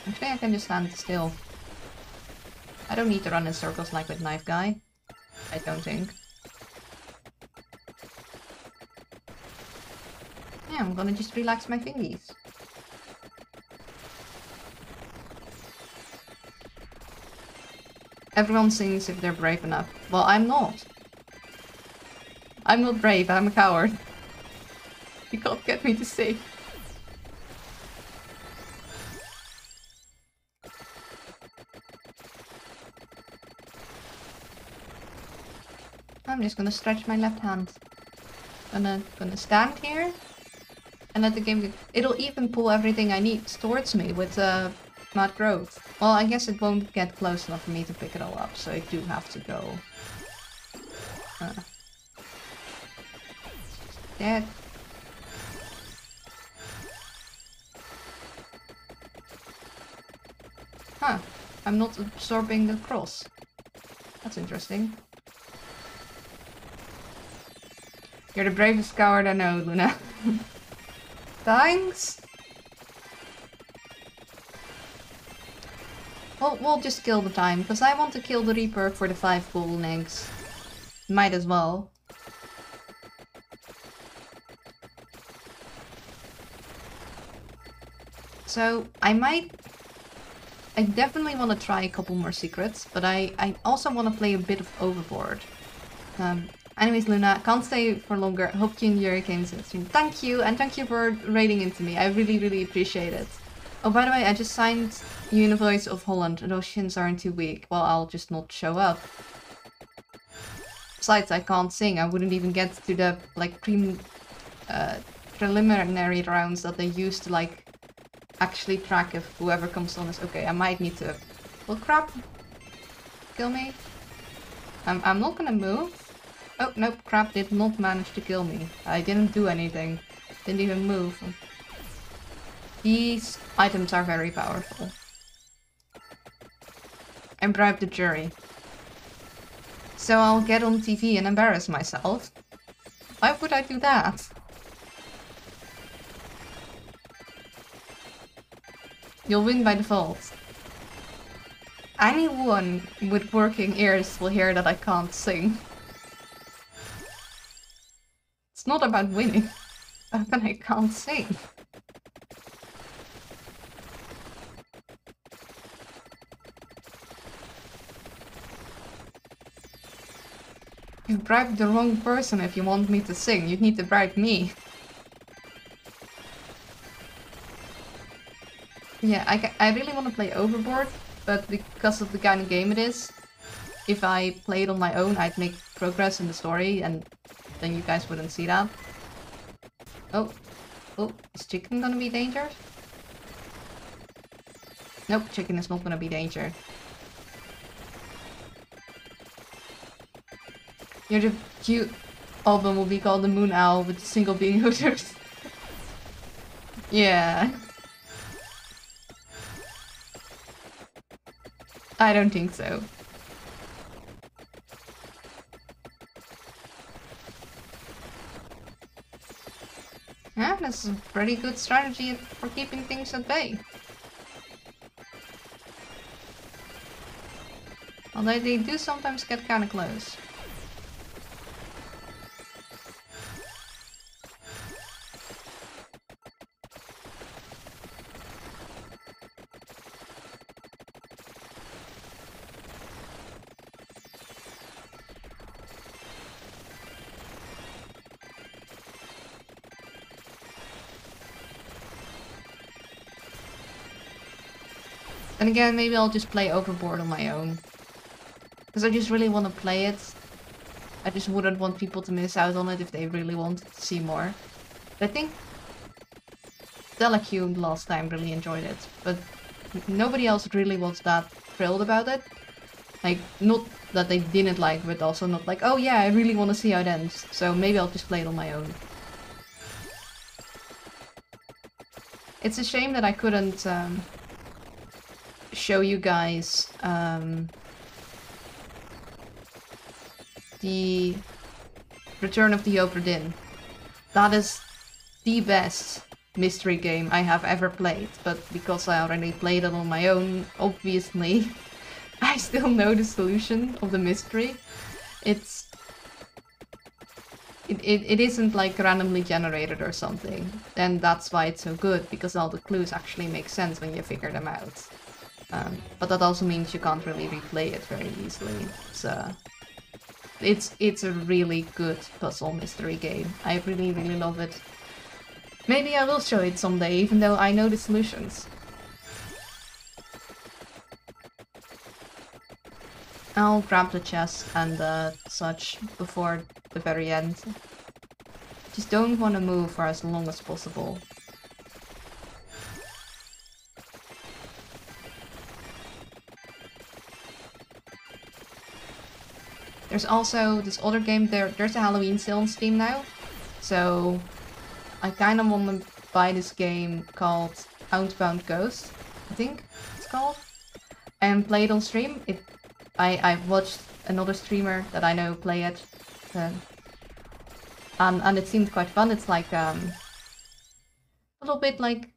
Actually, I can just stand still. I don't need to run in circles like with Knife Guy. I don't think. I'm gonna just relax my fingies. Everyone sings if they're brave enough. Well, I'm not. I'm not brave, I'm a coward. You can't get me to sing. I'm just gonna stretch my left hand. Gonna gonna stand here and let the game It'll even pull everything I need towards me with uh, Mad Groove. Well, I guess it won't get close enough for me to pick it all up, so I do have to go. Uh. Huh. I'm not absorbing the cross. That's interesting. You're the bravest coward I know, Luna. Thanks. We'll, we'll just kill the time, because I want to kill the Reaper for the 5 golden eggs. Might as well. So, I might... I definitely want to try a couple more secrets, but I, I also want to play a bit of Overboard. Um, Anyways, Luna, can't stay for longer. Hope you enjoy your games stream. Thank you, and thank you for rating into me. I really, really appreciate it. Oh, by the way, I just signed Univoice of Holland. Those shins aren't too weak. Well, I'll just not show up. Besides, I can't sing. I wouldn't even get to the, like, pre uh, preliminary rounds that they use to, like, actually track if whoever comes on is... Okay, I might need to... Well, crap. Kill me. I'm, I'm not gonna move. Oh, nope, crab did not manage to kill me. I didn't do anything. Didn't even move. These items are very powerful. And bribe the jury. So I'll get on TV and embarrass myself. Why would I do that? You'll win by default. Anyone with working ears will hear that I can't sing. It's not about winning, but I can't sing. You bribed the wrong person if you want me to sing. You need to bribe me. Yeah, I, I really want to play Overboard, but because of the kind of game it is, if I play it on my own, I'd make progress in the story, and then you guys wouldn't see that. Oh, oh, is chicken gonna be dangerous? Nope, chicken is not gonna be danger. Your debut album will be called The Moon Owl with the single being hooters. yeah. I don't think so. That's a pretty good strategy for keeping things at bay. Although they do sometimes get kinda close. And again, maybe I'll just play Overboard on my own. Because I just really want to play it. I just wouldn't want people to miss out on it if they really wanted to see more. But I think Delacube last time really enjoyed it, but nobody else really was that thrilled about it. Like, not that they didn't like, but also not like, oh yeah, I really want to see how it ends. So maybe I'll just play it on my own. It's a shame that I couldn't um, show you guys um, the Return of the Obra Dinn. That is the best mystery game I have ever played, but because I already played it on my own, obviously, I still know the solution of the mystery. It's... It, it, it isn't like randomly generated or something, and that's why it's so good, because all the clues actually make sense when you figure them out. Um, but that also means you can't really replay it very easily. So it's it's a really good puzzle mystery game. I really really love it. Maybe I will show it someday, even though I know the solutions. I'll grab the chest and uh, such before the very end. Just don't want to move for as long as possible. There's also this other game, there. there's a Halloween sale on Steam now. So I kind of want to buy this game called Outbound Ghost, I think it's called. And play it on stream. It, I, I watched another streamer that I know play it. Uh, and, and it seemed quite fun. It's like um, a little bit like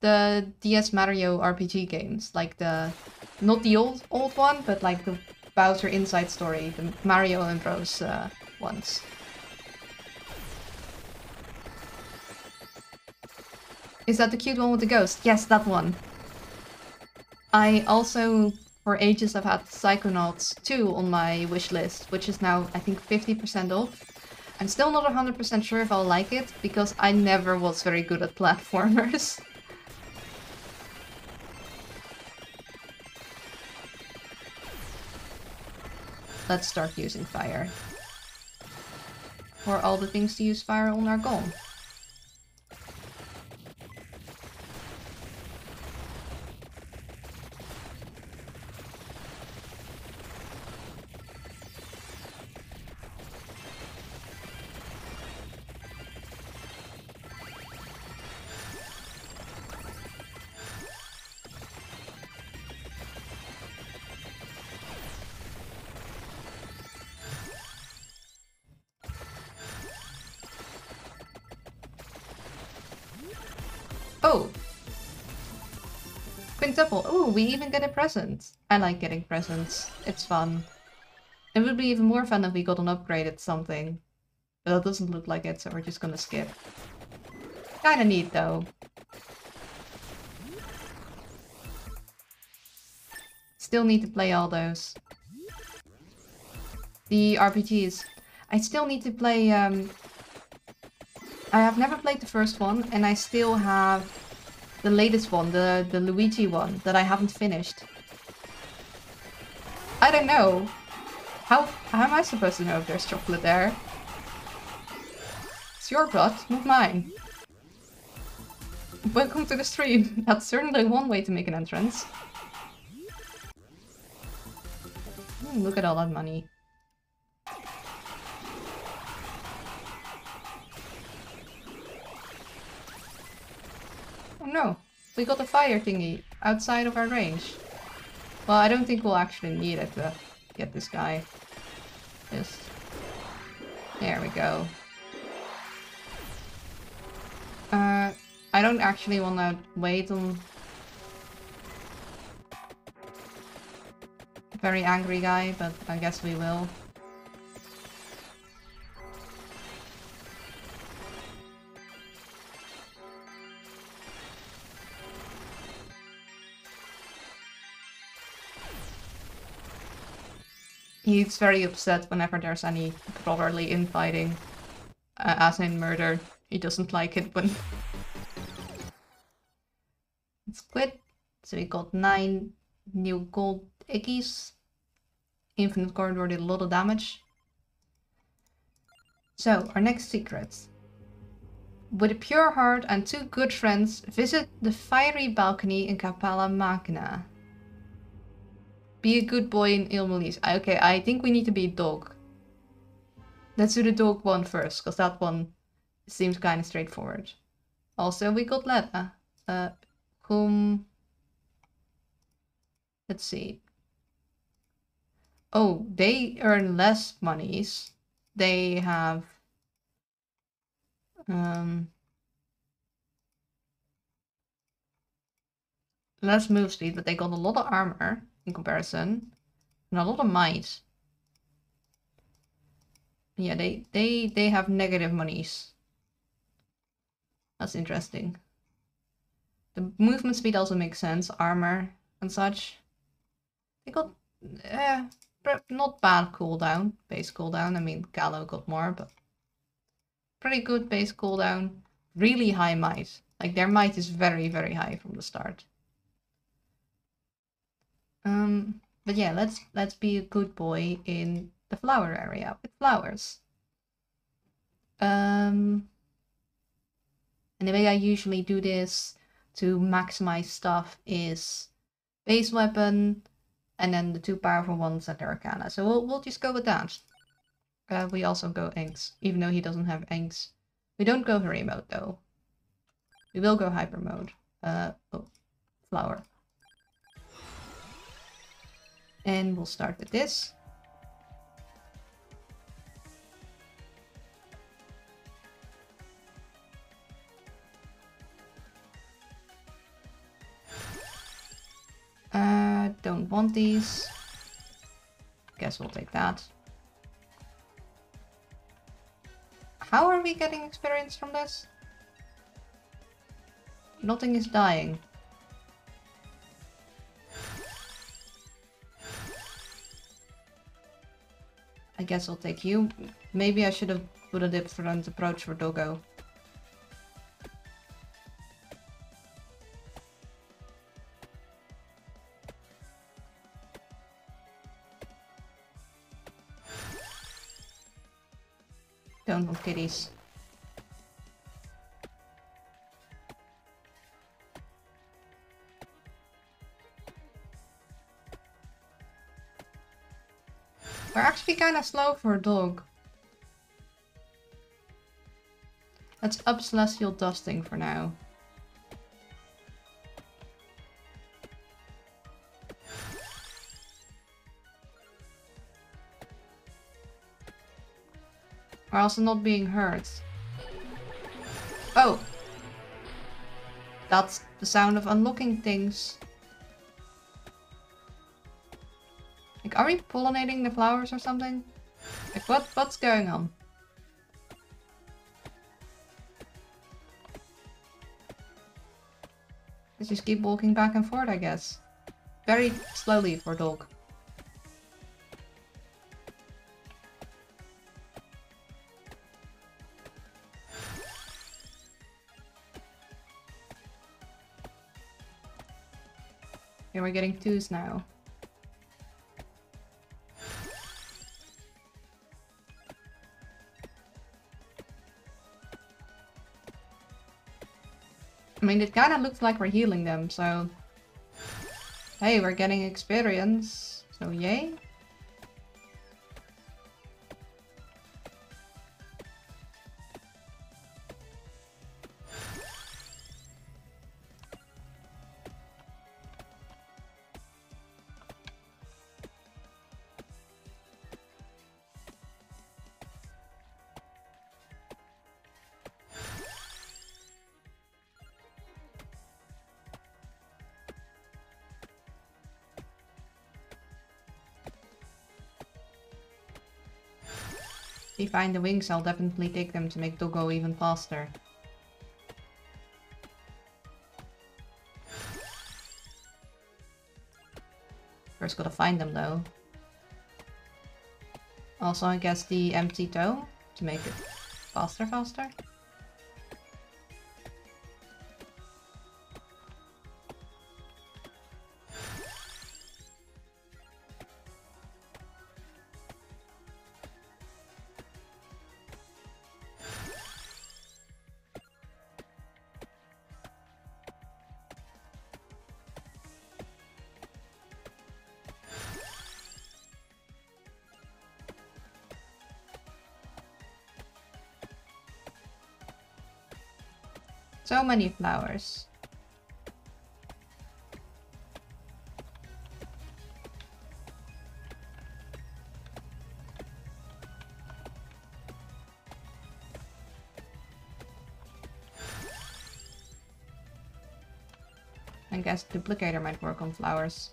the DS Mario RPG games. Like the, not the old old one, but like the Bowser Inside Story, the Mario and Bros uh, ones. Is that the cute one with the ghost? Yes, that one. I also, for ages, have had Psychonauts 2 on my wish list, which is now, I think, 50% off. I'm still not 100% sure if I'll like it, because I never was very good at platformers. Let's start using fire. Or all the things to use fire on our gone. We even get a present. I like getting presents. It's fun. It would be even more fun if we got an upgraded something. But that doesn't look like it, so we're just gonna skip. Kinda neat though. Still need to play all those. The RPGs. I still need to play... Um, I have never played the first one, and I still have the latest one, the, the Luigi one, that I haven't finished. I don't know. How, how am I supposed to know if there's chocolate there? It's your butt, not mine. Welcome to the stream. That's certainly one way to make an entrance. Hmm, look at all that money. Oh no, we got a fire thingy outside of our range. Well, I don't think we'll actually need it to get this guy. Just... There we go. Uh, I don't actually want to wait on... Very angry guy, but I guess we will. He's very upset whenever there's any properly infighting, uh, as in murder. He doesn't like it when... Let's quit. So we got 9 new gold eggies. Infinite corridor did a lot of damage. So, our next secret. With a pure heart and two good friends, visit the fiery balcony in Capella Magna. Be a good boy in Il Molise. Okay, I think we need to be a dog. Let's do the dog one first, because that one seems kind of straightforward. Also, we got Leda, uh, whom... Let's see. Oh, they earn less monies. They have... Um, less move speed, but they got a lot of armor in comparison. And a lot of might. Yeah, they, they, they have negative monies. That's interesting. The movement speed also makes sense, armor and such. They got uh, not bad cooldown, base cooldown. I mean, Gallo got more, but pretty good base cooldown. Really high might. Like their might is very, very high from the start. Um, but yeah, let's let's be a good boy in the flower area with flowers. Um, and the way I usually do this to maximize stuff is base weapon, and then the two powerful ones at Arcana. So we'll, we'll just go with that. Uh, we also go Inks, even though he doesn't have Inks. We don't go Hurry mode though. We will go Hyper mode. Uh, oh, Flower. And we'll start with this. Uh, don't want these. Guess we'll take that. How are we getting experience from this? Nothing is dying. I guess I'll take you. Maybe I should have put a different approach for Doggo. Don't want kitties. Actually kind of slow for a dog. Let's up Celestial Dusting for now. We're also not being hurt. Oh! That's the sound of unlocking things. Like, are we pollinating the flowers or something? Like, what what's going on? Let's just keep walking back and forth, I guess. Very slowly for dog. Okay, we're getting twos now. I mean, it kind of looks like we're healing them, so... Hey, we're getting experience, so yay. Find the wings, I'll definitely take them to make Doggo even faster. First gotta find them though. Also, I guess the Empty Tome to make it faster, faster. So many flowers. I guess duplicator might work on flowers.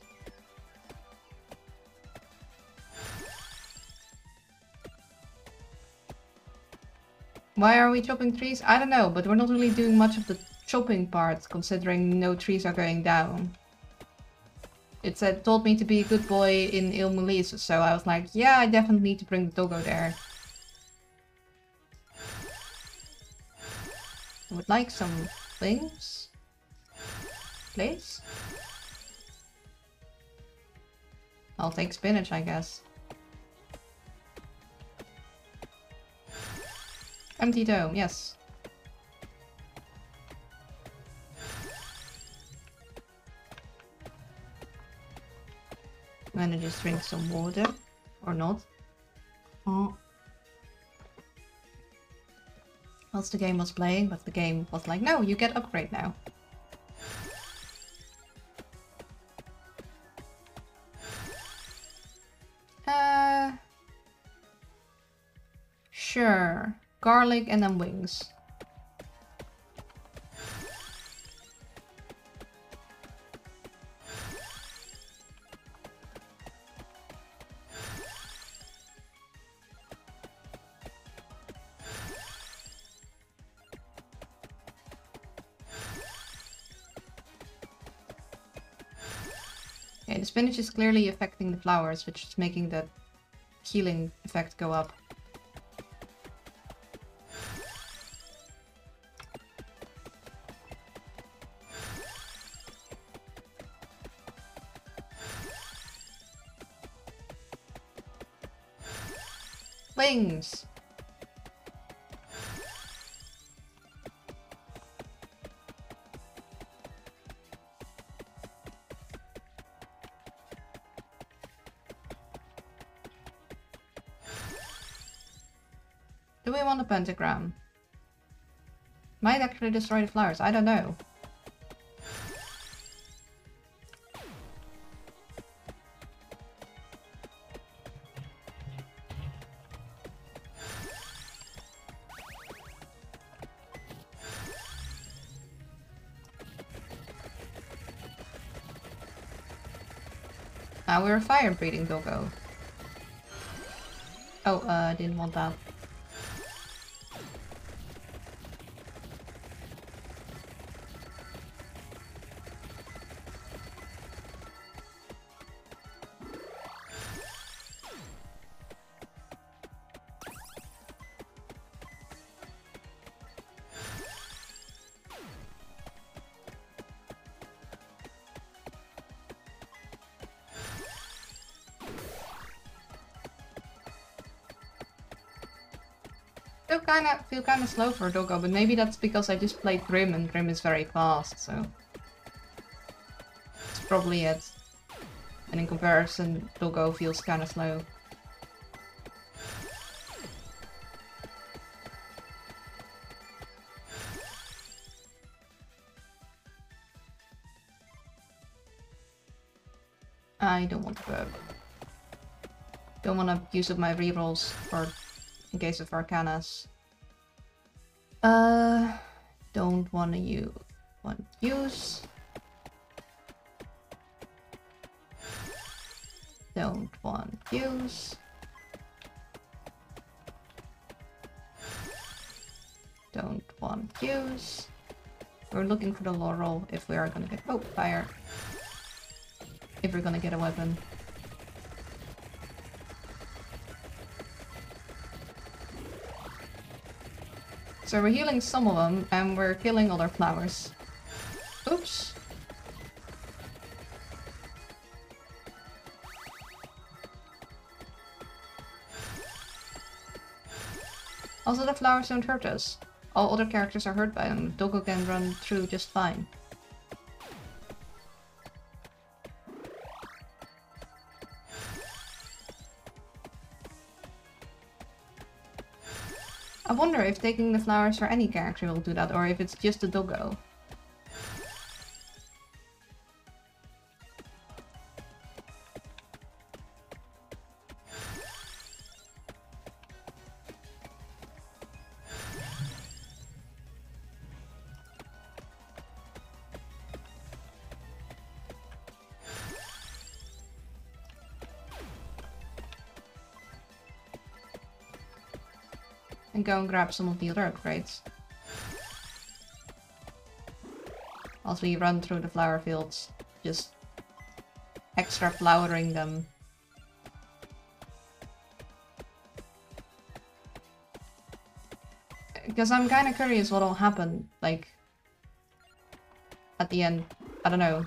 Why are we chopping trees? I don't know, but we're not really doing much of the chopping part, considering no trees are going down. It said, told me to be a good boy in Il so I was like, yeah, I definitely need to bring the doggo there. I would like some things. Please? I'll take spinach, I guess. Empty Tome, yes. I'm gonna just drink some water. Or not. Oh. Whilst the game was playing, but the game was like, no, you get upgrade now. Garlic and then wings. Okay, the spinach is clearly affecting the flowers, which is making the healing effect go up. pentagram. Might actually destroy the flowers, I don't know. Now we're a fire breeding go-go. Oh, uh, didn't want that. Still kinda feel kinda slow for a doggo, but maybe that's because I just played Grim and Grim is very fast, so it's probably it. And in comparison, doggo feels kinda slow. I don't want to burp. Don't want to use up my rerolls for in case of Arcanas. Uh, don't want to use want use. Don't want use. Don't want use. We're looking for the laurel if we are gonna get oh fire. If we're gonna get a weapon. So we're healing some of them, and we're killing other flowers. Oops. Also, the flowers don't hurt us. All other characters are hurt by them. Doggo can run through just fine. I wonder if taking the flowers for any character will do that, or if it's just a doggo. And go and grab some of the other upgrades. As we run through the flower fields, just extra flowering them. Because I'm kind of curious what'll happen, like, at the end. I don't know.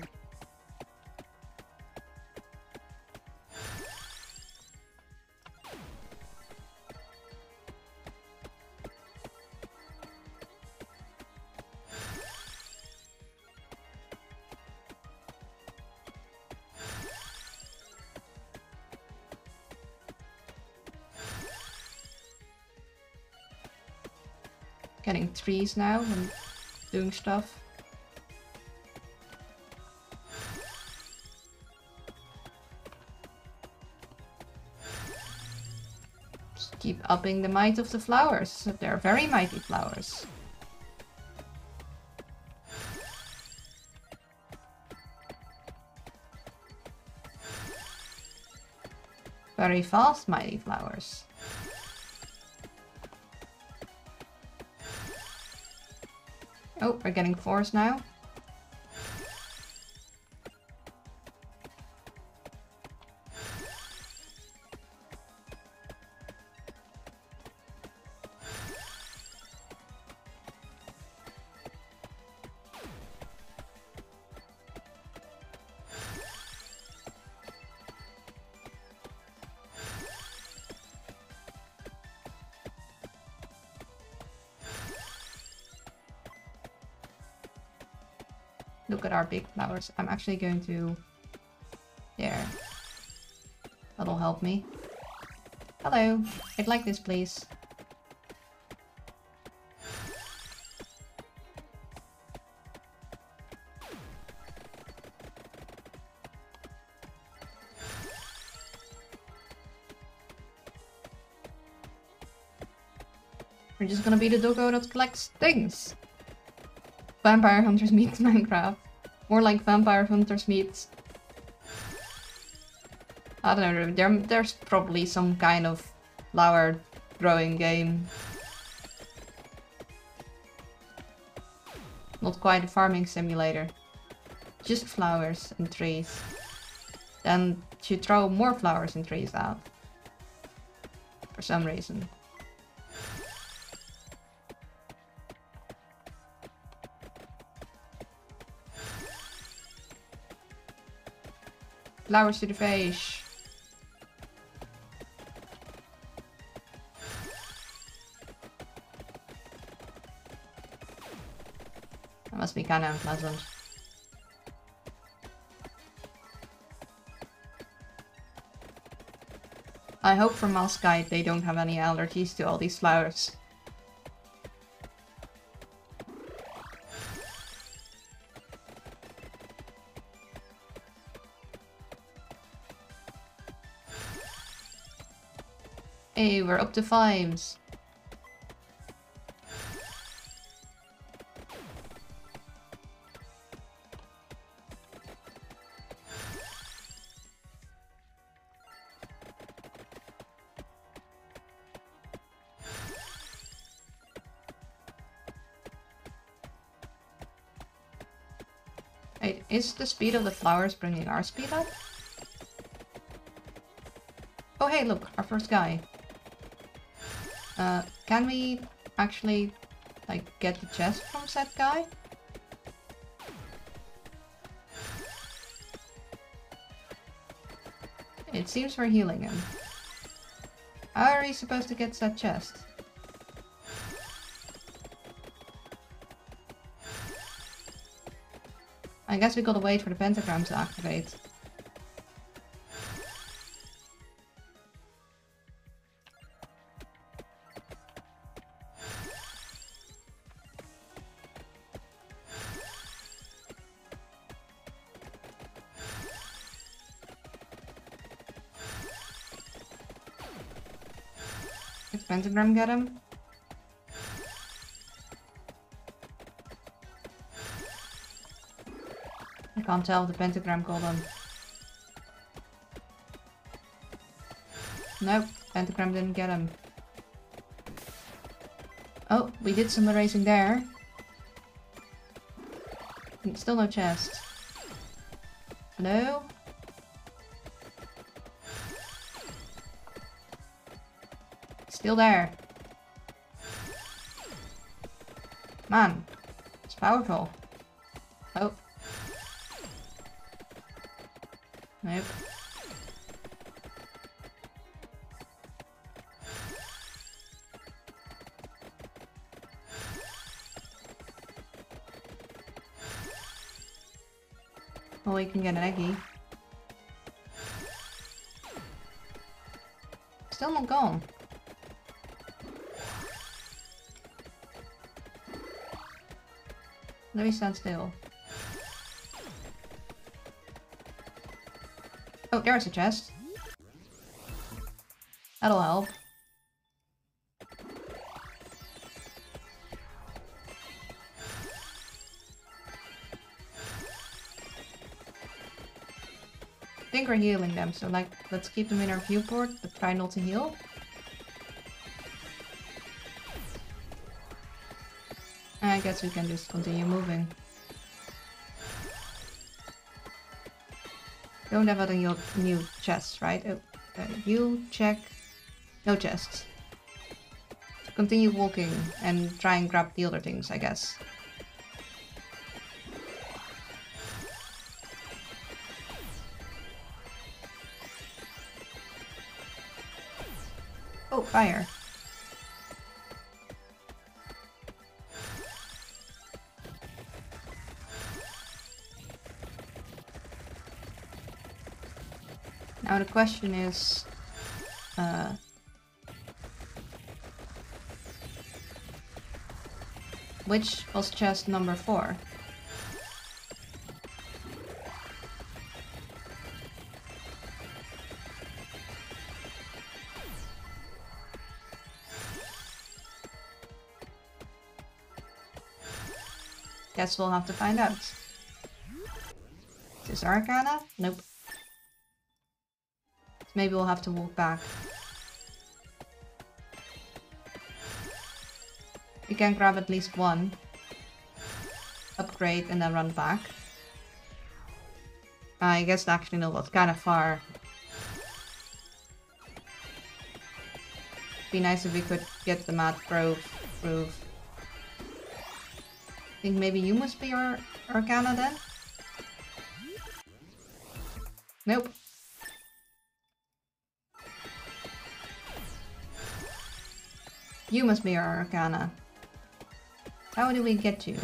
Trees now and doing stuff. Keep upping the might of the flowers. They're very mighty flowers. Very fast mighty flowers. Oh, we're getting fours now. Big flowers. I'm actually going to... There. That'll help me. Hello. I'd like this, please. We're just gonna be the doggo that collects things. Vampire Hunters meets Minecraft. More like Vampire Hunters meets I don't know, there, there's probably some kind of flower growing game. Not quite a farming simulator. Just flowers and trees. Then you throw more flowers and trees out. For some reason. Flowers to the face. That must be kind of unpleasant. I hope for Guide they don't have any allergies to all these flowers. Hey, we're up to fives. Is the speed of the flowers bringing our speed up? Oh hey, look, our first guy. Uh, can we actually, like, get the chest from said guy? It seems we're healing him. How are we supposed to get that chest? I guess we gotta wait for the pentagram to activate. Did get him? I can't tell the pentagram got him. Nope, pentagram didn't get him. Oh, we did some erasing there. Still no chest. No? Still there. Man, it's powerful. Oh. Nope. Well, we can get an eggy. Still not gone. Let me stand still. Oh, there's a chest. That'll help. I think we're healing them, so like, let's keep them in our viewport, but try not to heal. I guess we can just continue moving. Don't have any new chests, right? Oh, uh, you check. No chests. Continue walking and try and grab the other things, I guess. Oh, fire. Now the question is, uh, which was chest number four? Guess we'll have to find out. Is this Arcana? Nope. Maybe we'll have to walk back. We can grab at least one. Upgrade and then run back. I guess actually no, that's kind of far. Be nice if we could get the Mad Groove roof. Think maybe you must be our Arcana then? Nope. You must be our Arcana. How do we get you?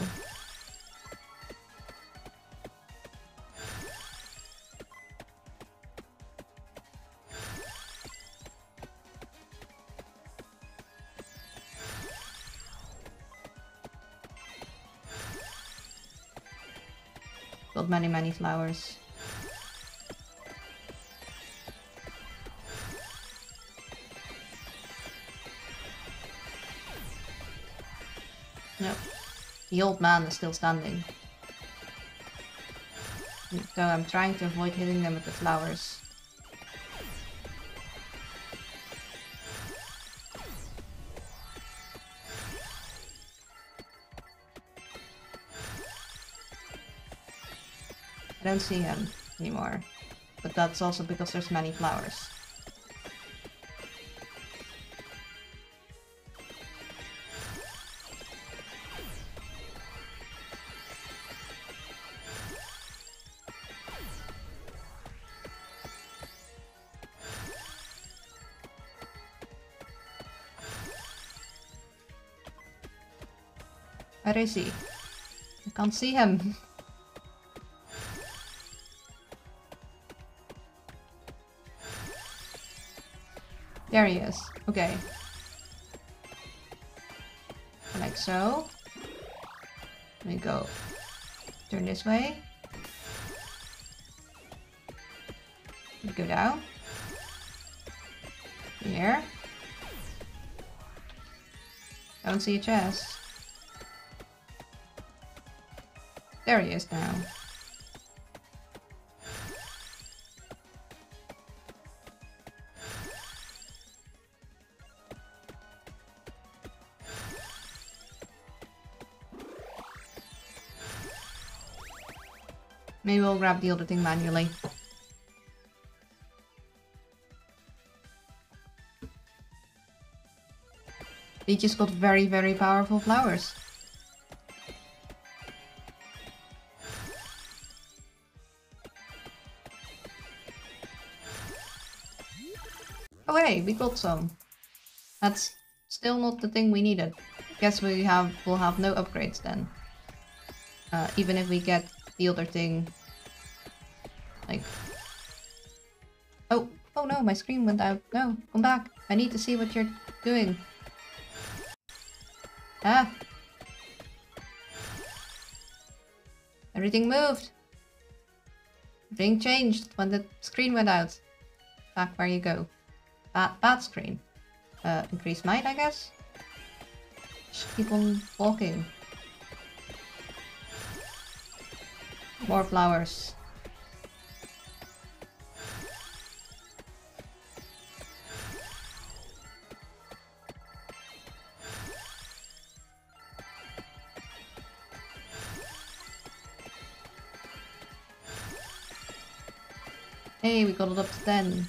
Got many, many flowers. The old man is still standing. So I'm trying to avoid hitting them with the flowers. I don't see him anymore. But that's also because there's many flowers. Where is he? I can't see him. There he is. Okay. Like so. Let me go. Turn this way. Go down. Here. Don't see a chest. There he is now. Maybe we'll grab the other thing manually. They just got very, very powerful flowers. Hey, we got some. That's still not the thing we needed. Guess we have we'll have no upgrades then. Uh, even if we get the other thing. Like... Oh, oh no, my screen went out. No, come back. I need to see what you're doing. Ah! Everything moved. Everything changed when the screen went out. Back where you go. Bad, bad screen. Uh, increase might, I guess? Just keep on walking. More flowers. Hey, we got it up to 10.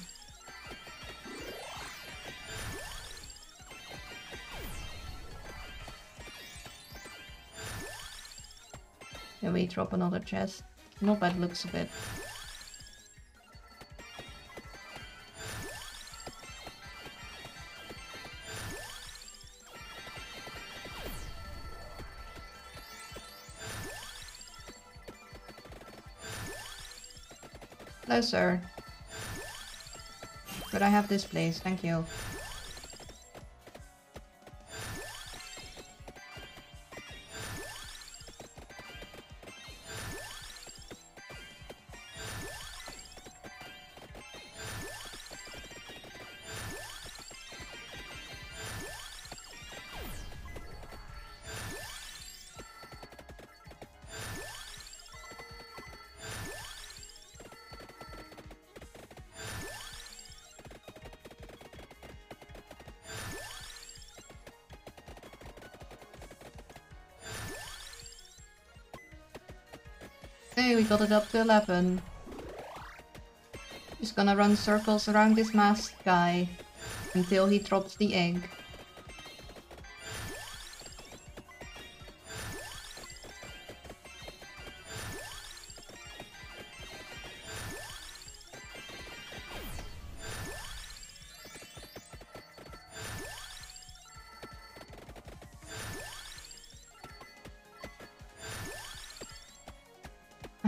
We drop another chest? Not bad looks of it. Hello, sir. Could I have this, please? Thank you. Got it up to 11. Just gonna run circles around this masked guy until he drops the egg.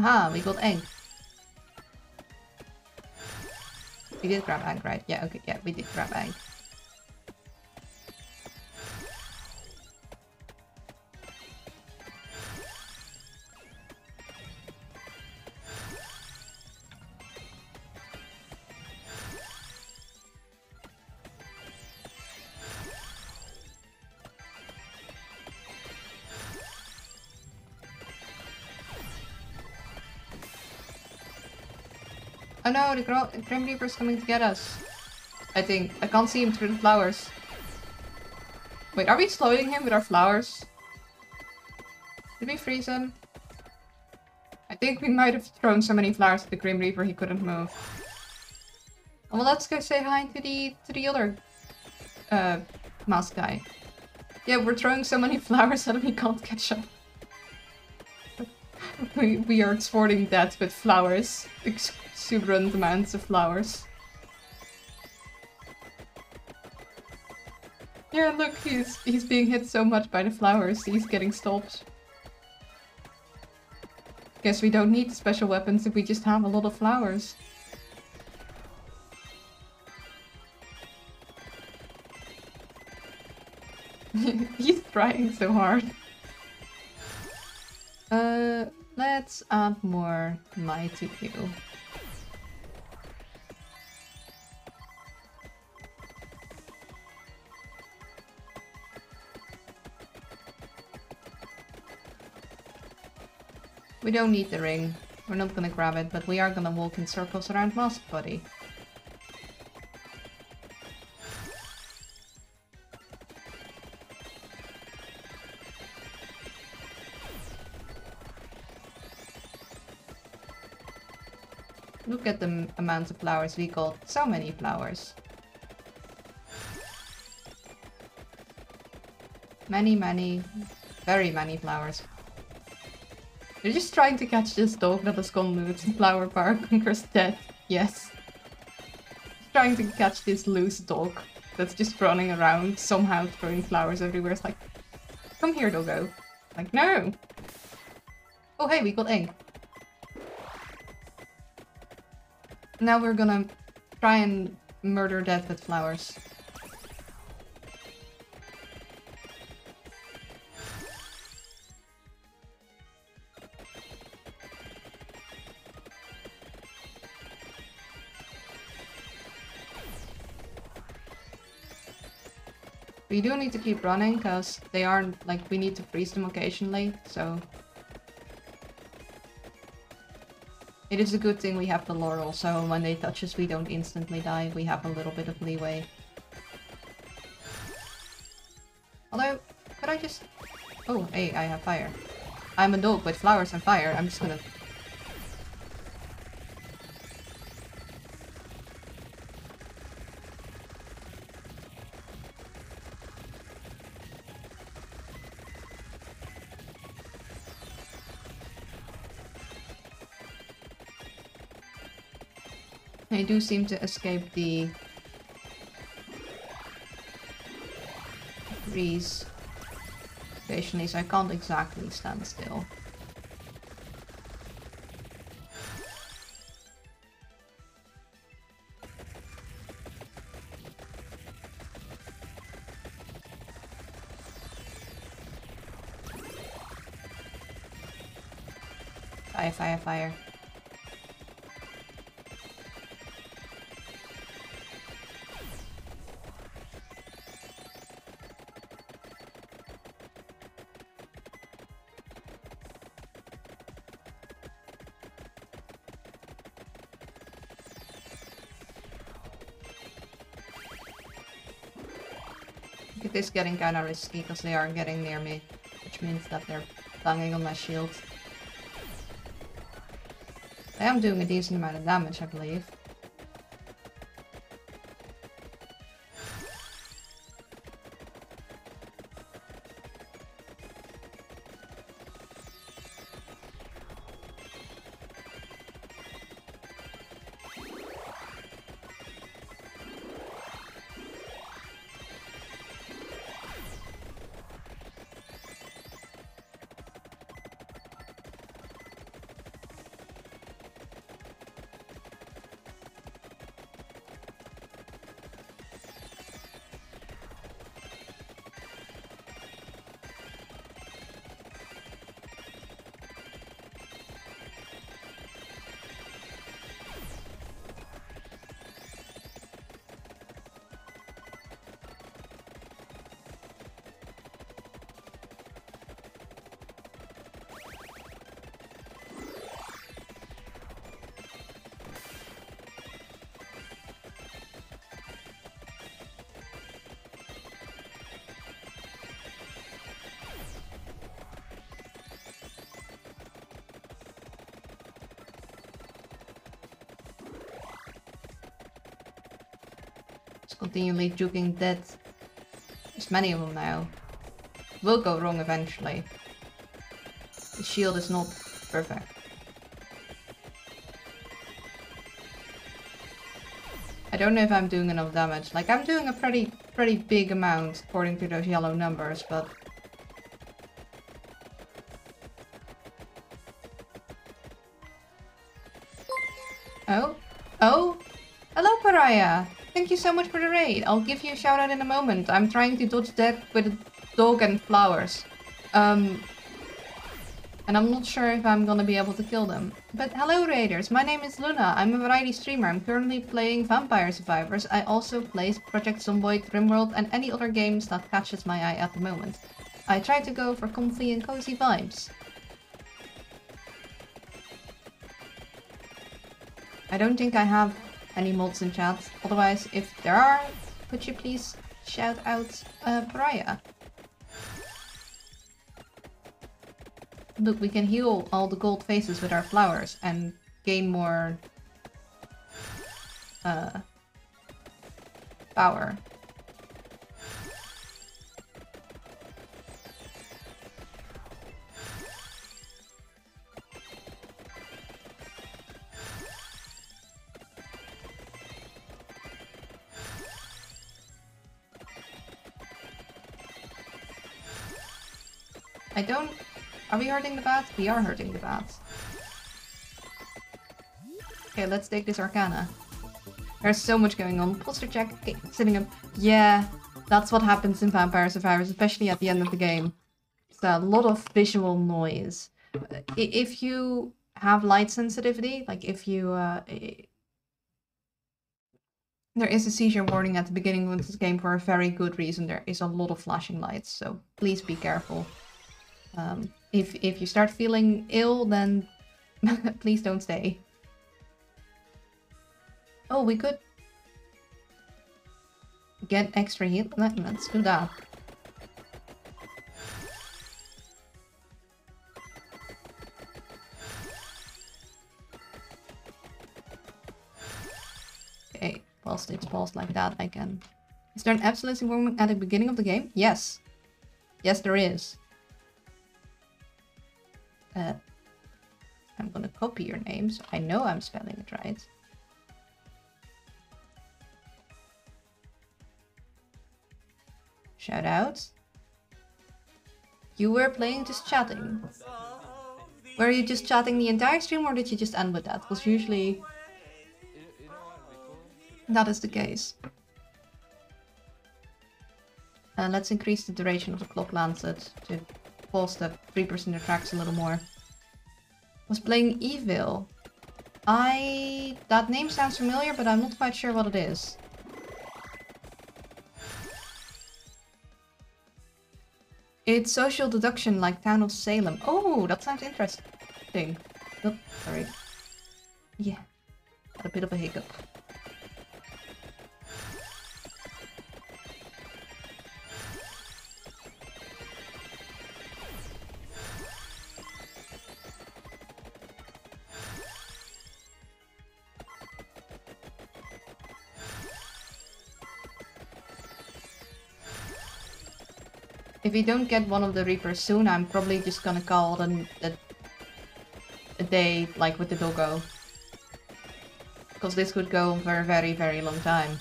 Aha, we got egg. We did grab egg, right? Yeah, okay, yeah, we did grab egg. Oh no, the Grim Reaper's coming to get us. I think. I can't see him through the flowers. Wait, are we slowing him with our flowers? Did we freeze him? I think we might have thrown so many flowers at the Grim Reaper he couldn't move. Well, let's go say hi to the to the other uh, mask guy. Yeah, we're throwing so many flowers that we can't catch up. we, we are sporting that with flowers. Exuberant amounts of flowers. Yeah, look, he's he's being hit so much by the flowers, he's getting stopped. Guess we don't need special weapons if we just have a lot of flowers. he's trying so hard. Uh, let's add more might to you. We don't need the ring. We're not gonna grab it, but we are gonna walk in circles around Mask Buddy. Look at the amount of flowers we got. So many flowers. Many, many, very many flowers. They're just trying to catch this dog that has gone loose in Flower Park. Conquer's dead. Yes. Just trying to catch this loose dog that's just running around, somehow throwing flowers everywhere. It's like, come here, doggo. Like, no! Oh, hey, we got egg. Now we're gonna try and murder death with flowers. We do need to keep running because they aren't like we need to freeze them occasionally, so It is a good thing we have the laurel, so when they touch us we don't instantly die, we have a little bit of leeway. Although, could I just... Oh, hey, I have fire. I'm a dog with flowers and fire, I'm just gonna... They do seem to escape the freeze occasionally, so I can't exactly stand still. Is getting kinda risky because they are getting near me, which means that they're banging on my shield. I am doing a decent amount of damage, I believe. Continually juking dead. There's many of them now. Will go wrong eventually. The shield is not perfect. I don't know if I'm doing enough damage. Like, I'm doing a pretty, pretty big amount according to those yellow numbers, but... Oh? Oh? Hello, Pariah! Thank you so much for the raid. I'll give you a shout out in a moment. I'm trying to dodge that with a dog and flowers. Um, and I'm not sure if I'm gonna be able to kill them. But hello raiders, my name is Luna. I'm a variety streamer. I'm currently playing Vampire Survivors. I also play Project Zomboid, Rimworld and any other games that catches my eye at the moment. I try to go for comfy and cozy vibes. I don't think I have any mods in chat. Otherwise, if there are, could you please shout out uh, Pariah? Look, we can heal all the gold faces with our flowers and gain more uh, power. I don't... Are we hurting the bats? We are hurting the bats. Okay, let's take this Arcana. There's so much going on. Poster check, sitting up. Yeah, that's what happens in Vampire Survivors, especially at the end of the game. It's a lot of visual noise. If you have light sensitivity, like if you... Uh, there is a seizure warning at the beginning of this game for a very good reason. There is a lot of flashing lights, so please be careful. Um, if if you start feeling ill, then please don't stay. Oh, we could get extra heal. Let, let's do that. Okay, whilst it's paused like that, I can... Is there an absolute warning at the beginning of the game? Yes. Yes, there is. Uh, I'm gonna copy your name, so I know I'm spelling it right. Shout out. You were playing just chatting. Were you just chatting the entire stream or did you just end with that? Because usually that is the case. Uh, let's increase the duration of the clock lancet to pulse the 3% tracks a little more. Was playing Eville. I... That name sounds familiar, but I'm not quite sure what it is. It's social deduction like Town of Salem. Oh, that sounds interesting. Oh, sorry. Yeah, got a bit of a hiccup. If we don't get one of the Reapers soon, I'm probably just gonna call it a, a day, like with the doggo. Because this could go on for a very, very long time.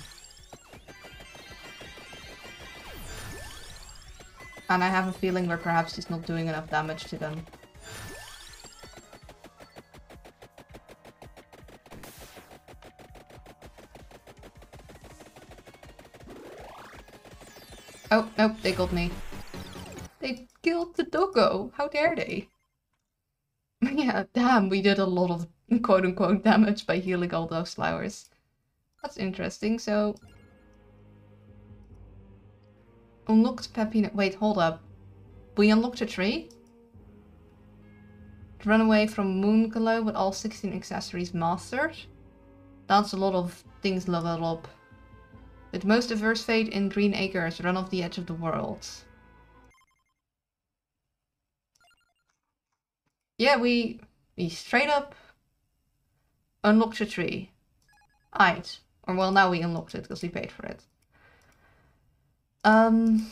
And I have a feeling we're perhaps just not doing enough damage to them. Oh, nope, they got me. They killed the doggo. How dare they? yeah, damn, we did a lot of quote-unquote damage by healing all those flowers. That's interesting, so... Unlocked Peppy... Wait, hold up. We unlocked a tree? Run away from Moongolow with all 16 accessories mastered? That's a lot of things leveled up. With most averse fate in Green Acres, run off the edge of the world. Yeah, we we straight up unlocked a tree. Aight. Or well, now we unlocked it because we paid for it. Um,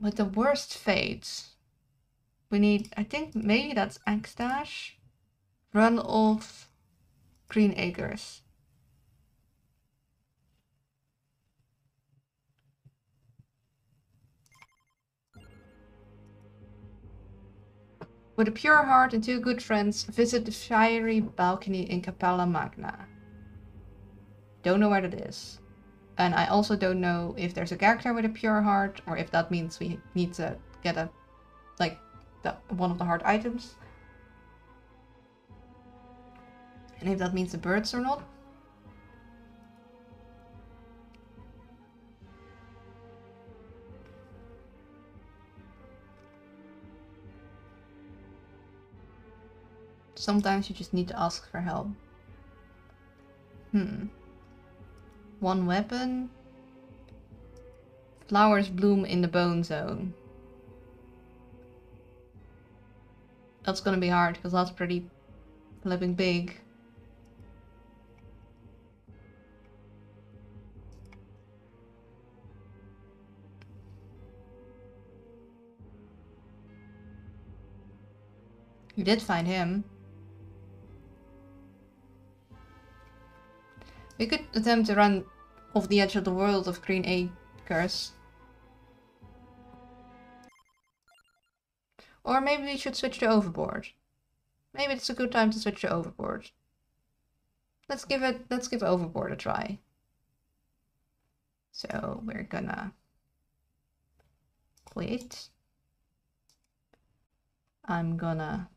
with the worst fates, we need, I think maybe that's Exdash. Run off Green Acres. With a pure heart and two good friends, visit the fiery balcony in Capella Magna. Don't know where that is. And I also don't know if there's a character with a pure heart, or if that means we need to get a, like, the, one of the heart items. And if that means the birds or not. Sometimes you just need to ask for help. Hmm. One weapon. Flowers bloom in the bone zone. That's gonna be hard because that's pretty flipping big. You did find him. We could attempt to run off the edge of the world of Green Acres. Or maybe we should switch to Overboard. Maybe it's a good time to switch to Overboard. Let's give it, let's give Overboard a try. So we're gonna quit. I'm gonna